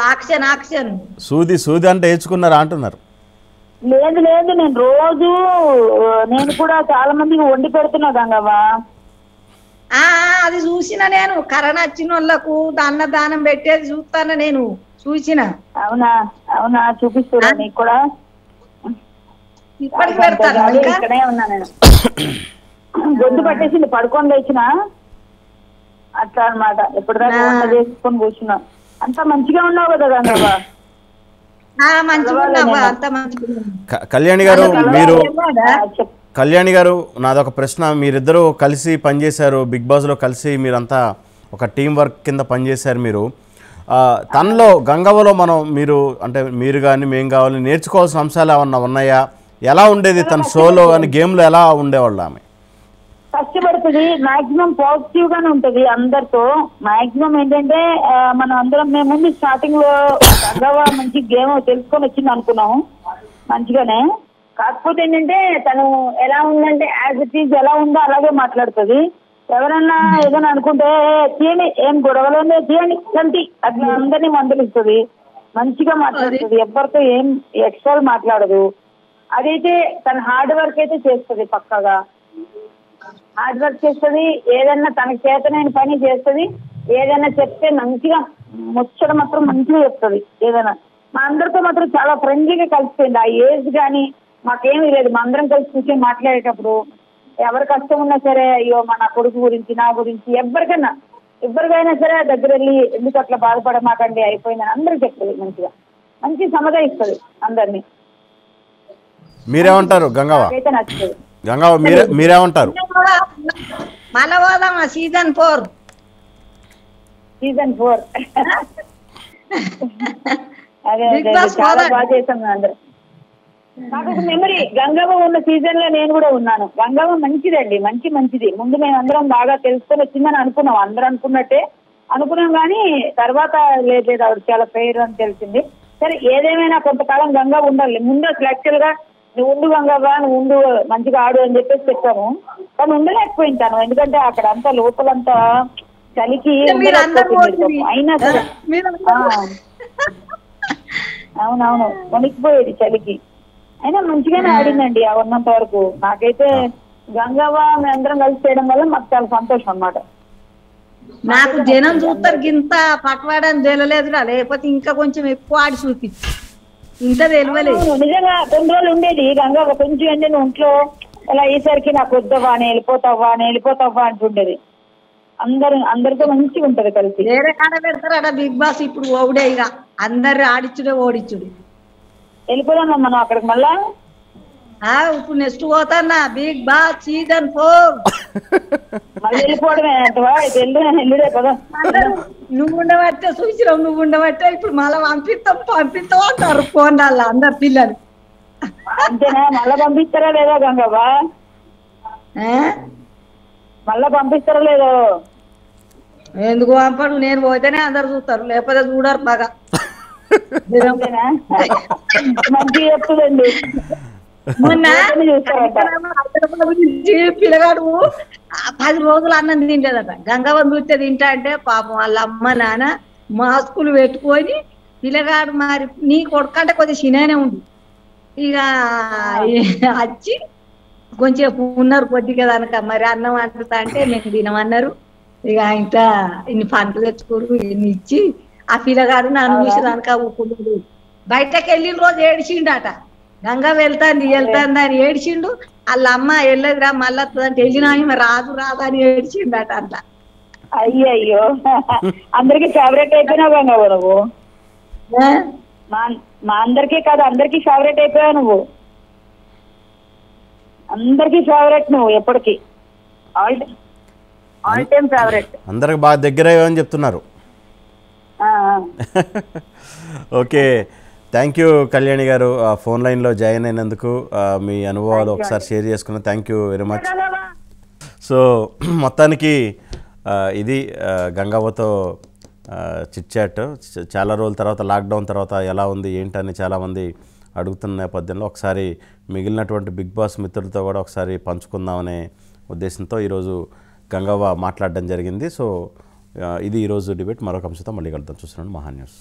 ఆక్షన్ ఆక్షన్. సూది సూది అంటే వేసుకున్నారా అంటున్నారు. లేదు లేదు నేను రోజు నేను కూడా చాలా మందికి వండి పెడుతున్నా గంగవ్వ. అది చూసిన నేను. కరోనా వచ్చిన వాళ్ళకు అన్నదానం పెట్టేది చూస్తాను నేను. చూసిన. అవునా? అవునా? చూపిస్తున్నా నీకు కూడా. ఇప్పటికి పెడతాను ఇక్కడే ఉన్నా నేను. గొంతు పట్టేసింది పడుకొని లేచిన. అట్లా అన్నమాట. ఎప్పటిదాకా వంట చేసుకొని కూర్చున్నా. అంత మంచిగా ఉన్నావు కదా గంగవ్వ. ఆ మంచిగా ఉన్నావా? అంత మంచిగా ఉన్నావా? క- కళ్యాణి గారు మీరు కళ్యాణి గారు నాదొక ప్రశ్న. మీరిద్దరూ కలిసి పనిచేశారు బిగ్ బాస్లో కలిసి మీరంతా ఒక టీం వర్క్ కింద పనిచేశారు మీరు. ఆ, తనలో గంగవ్వలో మనం మీరు అంటే మీరు కానీ మేము కావాలి నేర్చుకోవాల్సిన అంశాలు ఏమన్నా ఉన్నాయా? ఎలా ఉండేది తన షోలో కానీ గేమ్లో ఎలా ఉండేవాళ్ళు ఆమె? కష్టపడుతుంది. మాక్సిమం పాజిటివ్ గానే ఉంటది అందరితో. మాక్సిమం ఏంటంటే మనం అందరం మేము ముందు స్టార్టింగ్లో గంగవ్వ మంచి గేమ్ తెలుసుకొని వచ్చింది అనుకున్నాము. మంచిగానే. కాకపోతే ఏంటంటే తను ఎలా ఉందంటే యాజ్ ఇట్ ఈజ్ ఎలా ఉందో అలాగే మాట్లాడుతుంది. ఎవరన్నా ఏదైనా అనుకుంటే తీయండి ఏం గొడవలేదు తీయండి కంటి అట్లా అందరినీ మందలిస్తుంది. మంచిగా మాట్లాడుతుంది. ఎవరితో ఏం ఎక్స్ట్రా మాట్లాడదు. అదైతే తన హార్డ్ వర్క్ అయితే చేస్తుంది పక్కగా. హార్డ్ వర్క్ చేస్తుంది ఏదైనా తనకి చేతనైన పని చేస్తుంది ఏదైనా చెప్తే మంచిగా ముచ్చట మాత్రం మంచిగా చెప్తుంది ఏదైనా. మా అందరితో మాత్రం చాలా ఫ్రెండ్లీగా కలిసిపోయింది. ఆ ఏజ్ కానీ మాకేమీ లేదు. మా అందరం కలిసి కూర్చొని మాట్లాడేటప్పుడు ఎవరి కష్టం ఉన్నా సరే అయ్యో మా నా కొడుకు గురించి నా గురించి ఎవరికైనా ఎవరికైనా సరే దగ్గర వెళ్ళి ఎందుకు అట్లా బాధపడమాకండి అయిపోయిందని అందరూ చెప్తుంది మంచిగా. మంచి సమాధానిస్తుంది అందరినీ. మీరేమంటారు నాకైతే నచ్చుతుంది మీరే మీరేమంటారు? మళ్ళా పోదామా సీజన్ ఫోర్. Season four. నాకు ఒక మెమరీ గంగవ్వ ఉన్న సీజన్లో నేను కూడా ఉన్నాను. గంగవ్వ మంచిదండి మంచి మంచిది. ముందు మేము అందరం బాగా తెలుసుకొని వచ్చిందని అనుకున్నాం. అందరం అనుకున్నట్టే అనుకున్నాం కానీ తర్వాత లేదు లేదు ఆవిడ చాలా పేరు అని తెలిసింది. సరే ఏదేమైనా కొంతకాలం గంగవ్వ ఉండాలి. ముందు అసలు యాక్చువల్గా నువ్వు ఉండు గంగవ్వ నువ్వు ఉండు మంచిగా ఆడు అని చెప్పేసి చెప్పాను కానీ ఉండలేకపోయింటాను. ఎందుకంటే అక్కడ అంతా లోపలంతా చలికి అందరు. అయినా సరే. మీరు ఆ. అవునవును. వణికిపోయేది చలికి. అయినా మంచిగానే ఆడిందండి ఆ ఉన్నంత వరకు. నాకైతే గంగవ్వ మేమందరం కలిసి చేయడం వల్ల మాకు చాలా సంతోషం అన్నమాట. నాకు జనం చూస్తారు గింత పక్కవాడని తెలియలేదురా లేకపోతే ఇంకా కొంచెం ఎక్కువ ఆడి చూపించు ఇంత నిజంగా కొన్ని రోజులు ఉండేది. గంగవ్వ కొంచెం నువ్వు ఇంట్లో అలా ఈసరికి నాకు వద్దవా అని వెళ్ళిపోతావా అని వెళ్ళిపోతావా అంటుండేది. అందరు అందరితో మంచిగా ఉంటది కలిసి. వేరే కాడ పెడతారట బిగ్ బాస్ ఇప్పుడు ఓడే ఇక. అందరు ఆడిచ్చుడే ఓడిచ్చుడు. వెళ్ళిపోదాం మనం అక్కడికి మళ్ళా. ఇప్పుడు నెక్స్ట్ పోతానా? బిగ్ బాస్ సీజన్ ఫోర్ వెళ్ళు నువ్వు ఉండబట్టే చూసినావు నువ్వు ఉండబట్టే ఇప్పుడు మళ్ళీ పంపిస్తాం పంపిస్తాం అంటారు. ఫోన్ అందరు పిల్లలు. మళ్ళా పంపిస్తారా లేదా గంగవ్వ? మళ్ళా పంపిస్తారా లేదో? ఎందుకు పంపడు నేను పోతేనే అందరు చూస్తారు. లేకపోతే చూడరు బాగా మంచిగా చెప్తుందండి. పిల్లగాడు పది రోజులు అన్నం తింటేదట. గంగవ్వని చూస్తే తింటా అంటే పాపం వాళ్ళ అమ్మ నాన్న మాస్కులు పెట్టుకొని పిల్లగాడు మరి నీ కొడుకంటే కొద్దిగా చిన్ననే ఉంది ఇక వచ్చి కొంచెం ఉన్నారు కొద్దిగా కనుక మరి అన్నం వండుతా అంటే మేము తినమన్నారు. ఇక ఇంత ఇన్ని పంటలు తెచ్చుకోరు ఇన్ని ఇచ్చి ఆ పిల్లగాడు నన్ను చూసి కనుక బయటకు వెళ్ళిన రోజు ఏడిచిండట. గంగ వెళ్తాంది వెళ్తాంది అని ఏడిచిండు. వాళ్ళ అమ్మ వెళ్ళదురా మళ్ళీ వస్తుందంటే వెళ్ళినా రాదు రాదు అని ఏడిచిండట అట్లా అయ్యయ్యో. అందరికి ఫేవరెట్ అయిపోయినావు నువ్వు? ఆ? మా మా అందరికీ కాదు అందరికీ ఫేవరెట్ అయిపోయావు నువ్వు. అందరికీ ఫేవరెట్ నువ్వు ఎప్పటికీ. ఆల్ ఆల్ టైమ్ ఫేవరెట్ అందరికి బాగా దగ్గర అయ్యావని చెప్తున్నారు. ఓకే. థ్యాంక్ యూ కళ్యాణి గారు. ఫోన్ లైన్లో జాయిన్ అయినందుకు మీ అనుభవాలు ఒకసారి షేర్ చేసుకున్న. Thank you very much so మొత్తానికి ఇది గంగవ్వతో చిట్ చాట్ చ- చాలా రోజుల తర్వాత లాక్డౌన్ తర్వాత ఎలా ఉంది ఏంటని చాలామంది అడుగుతున్న నేపథ్యంలో ఒకసారి మిగిలినటువంటి బిగ్ బాస్ మిత్రులతో కూడా ఒకసారి పంచుకుందామనే ఉద్దేశంతో ఈరోజు గంగవ్వ మాట్లాడడం జరిగింది. సో ఇది ఈరోజు డిబేట్ మరొక అంశంతో మళ్ళీ కలుద్దాం. చూస్తున్నాను మహా న్యూస్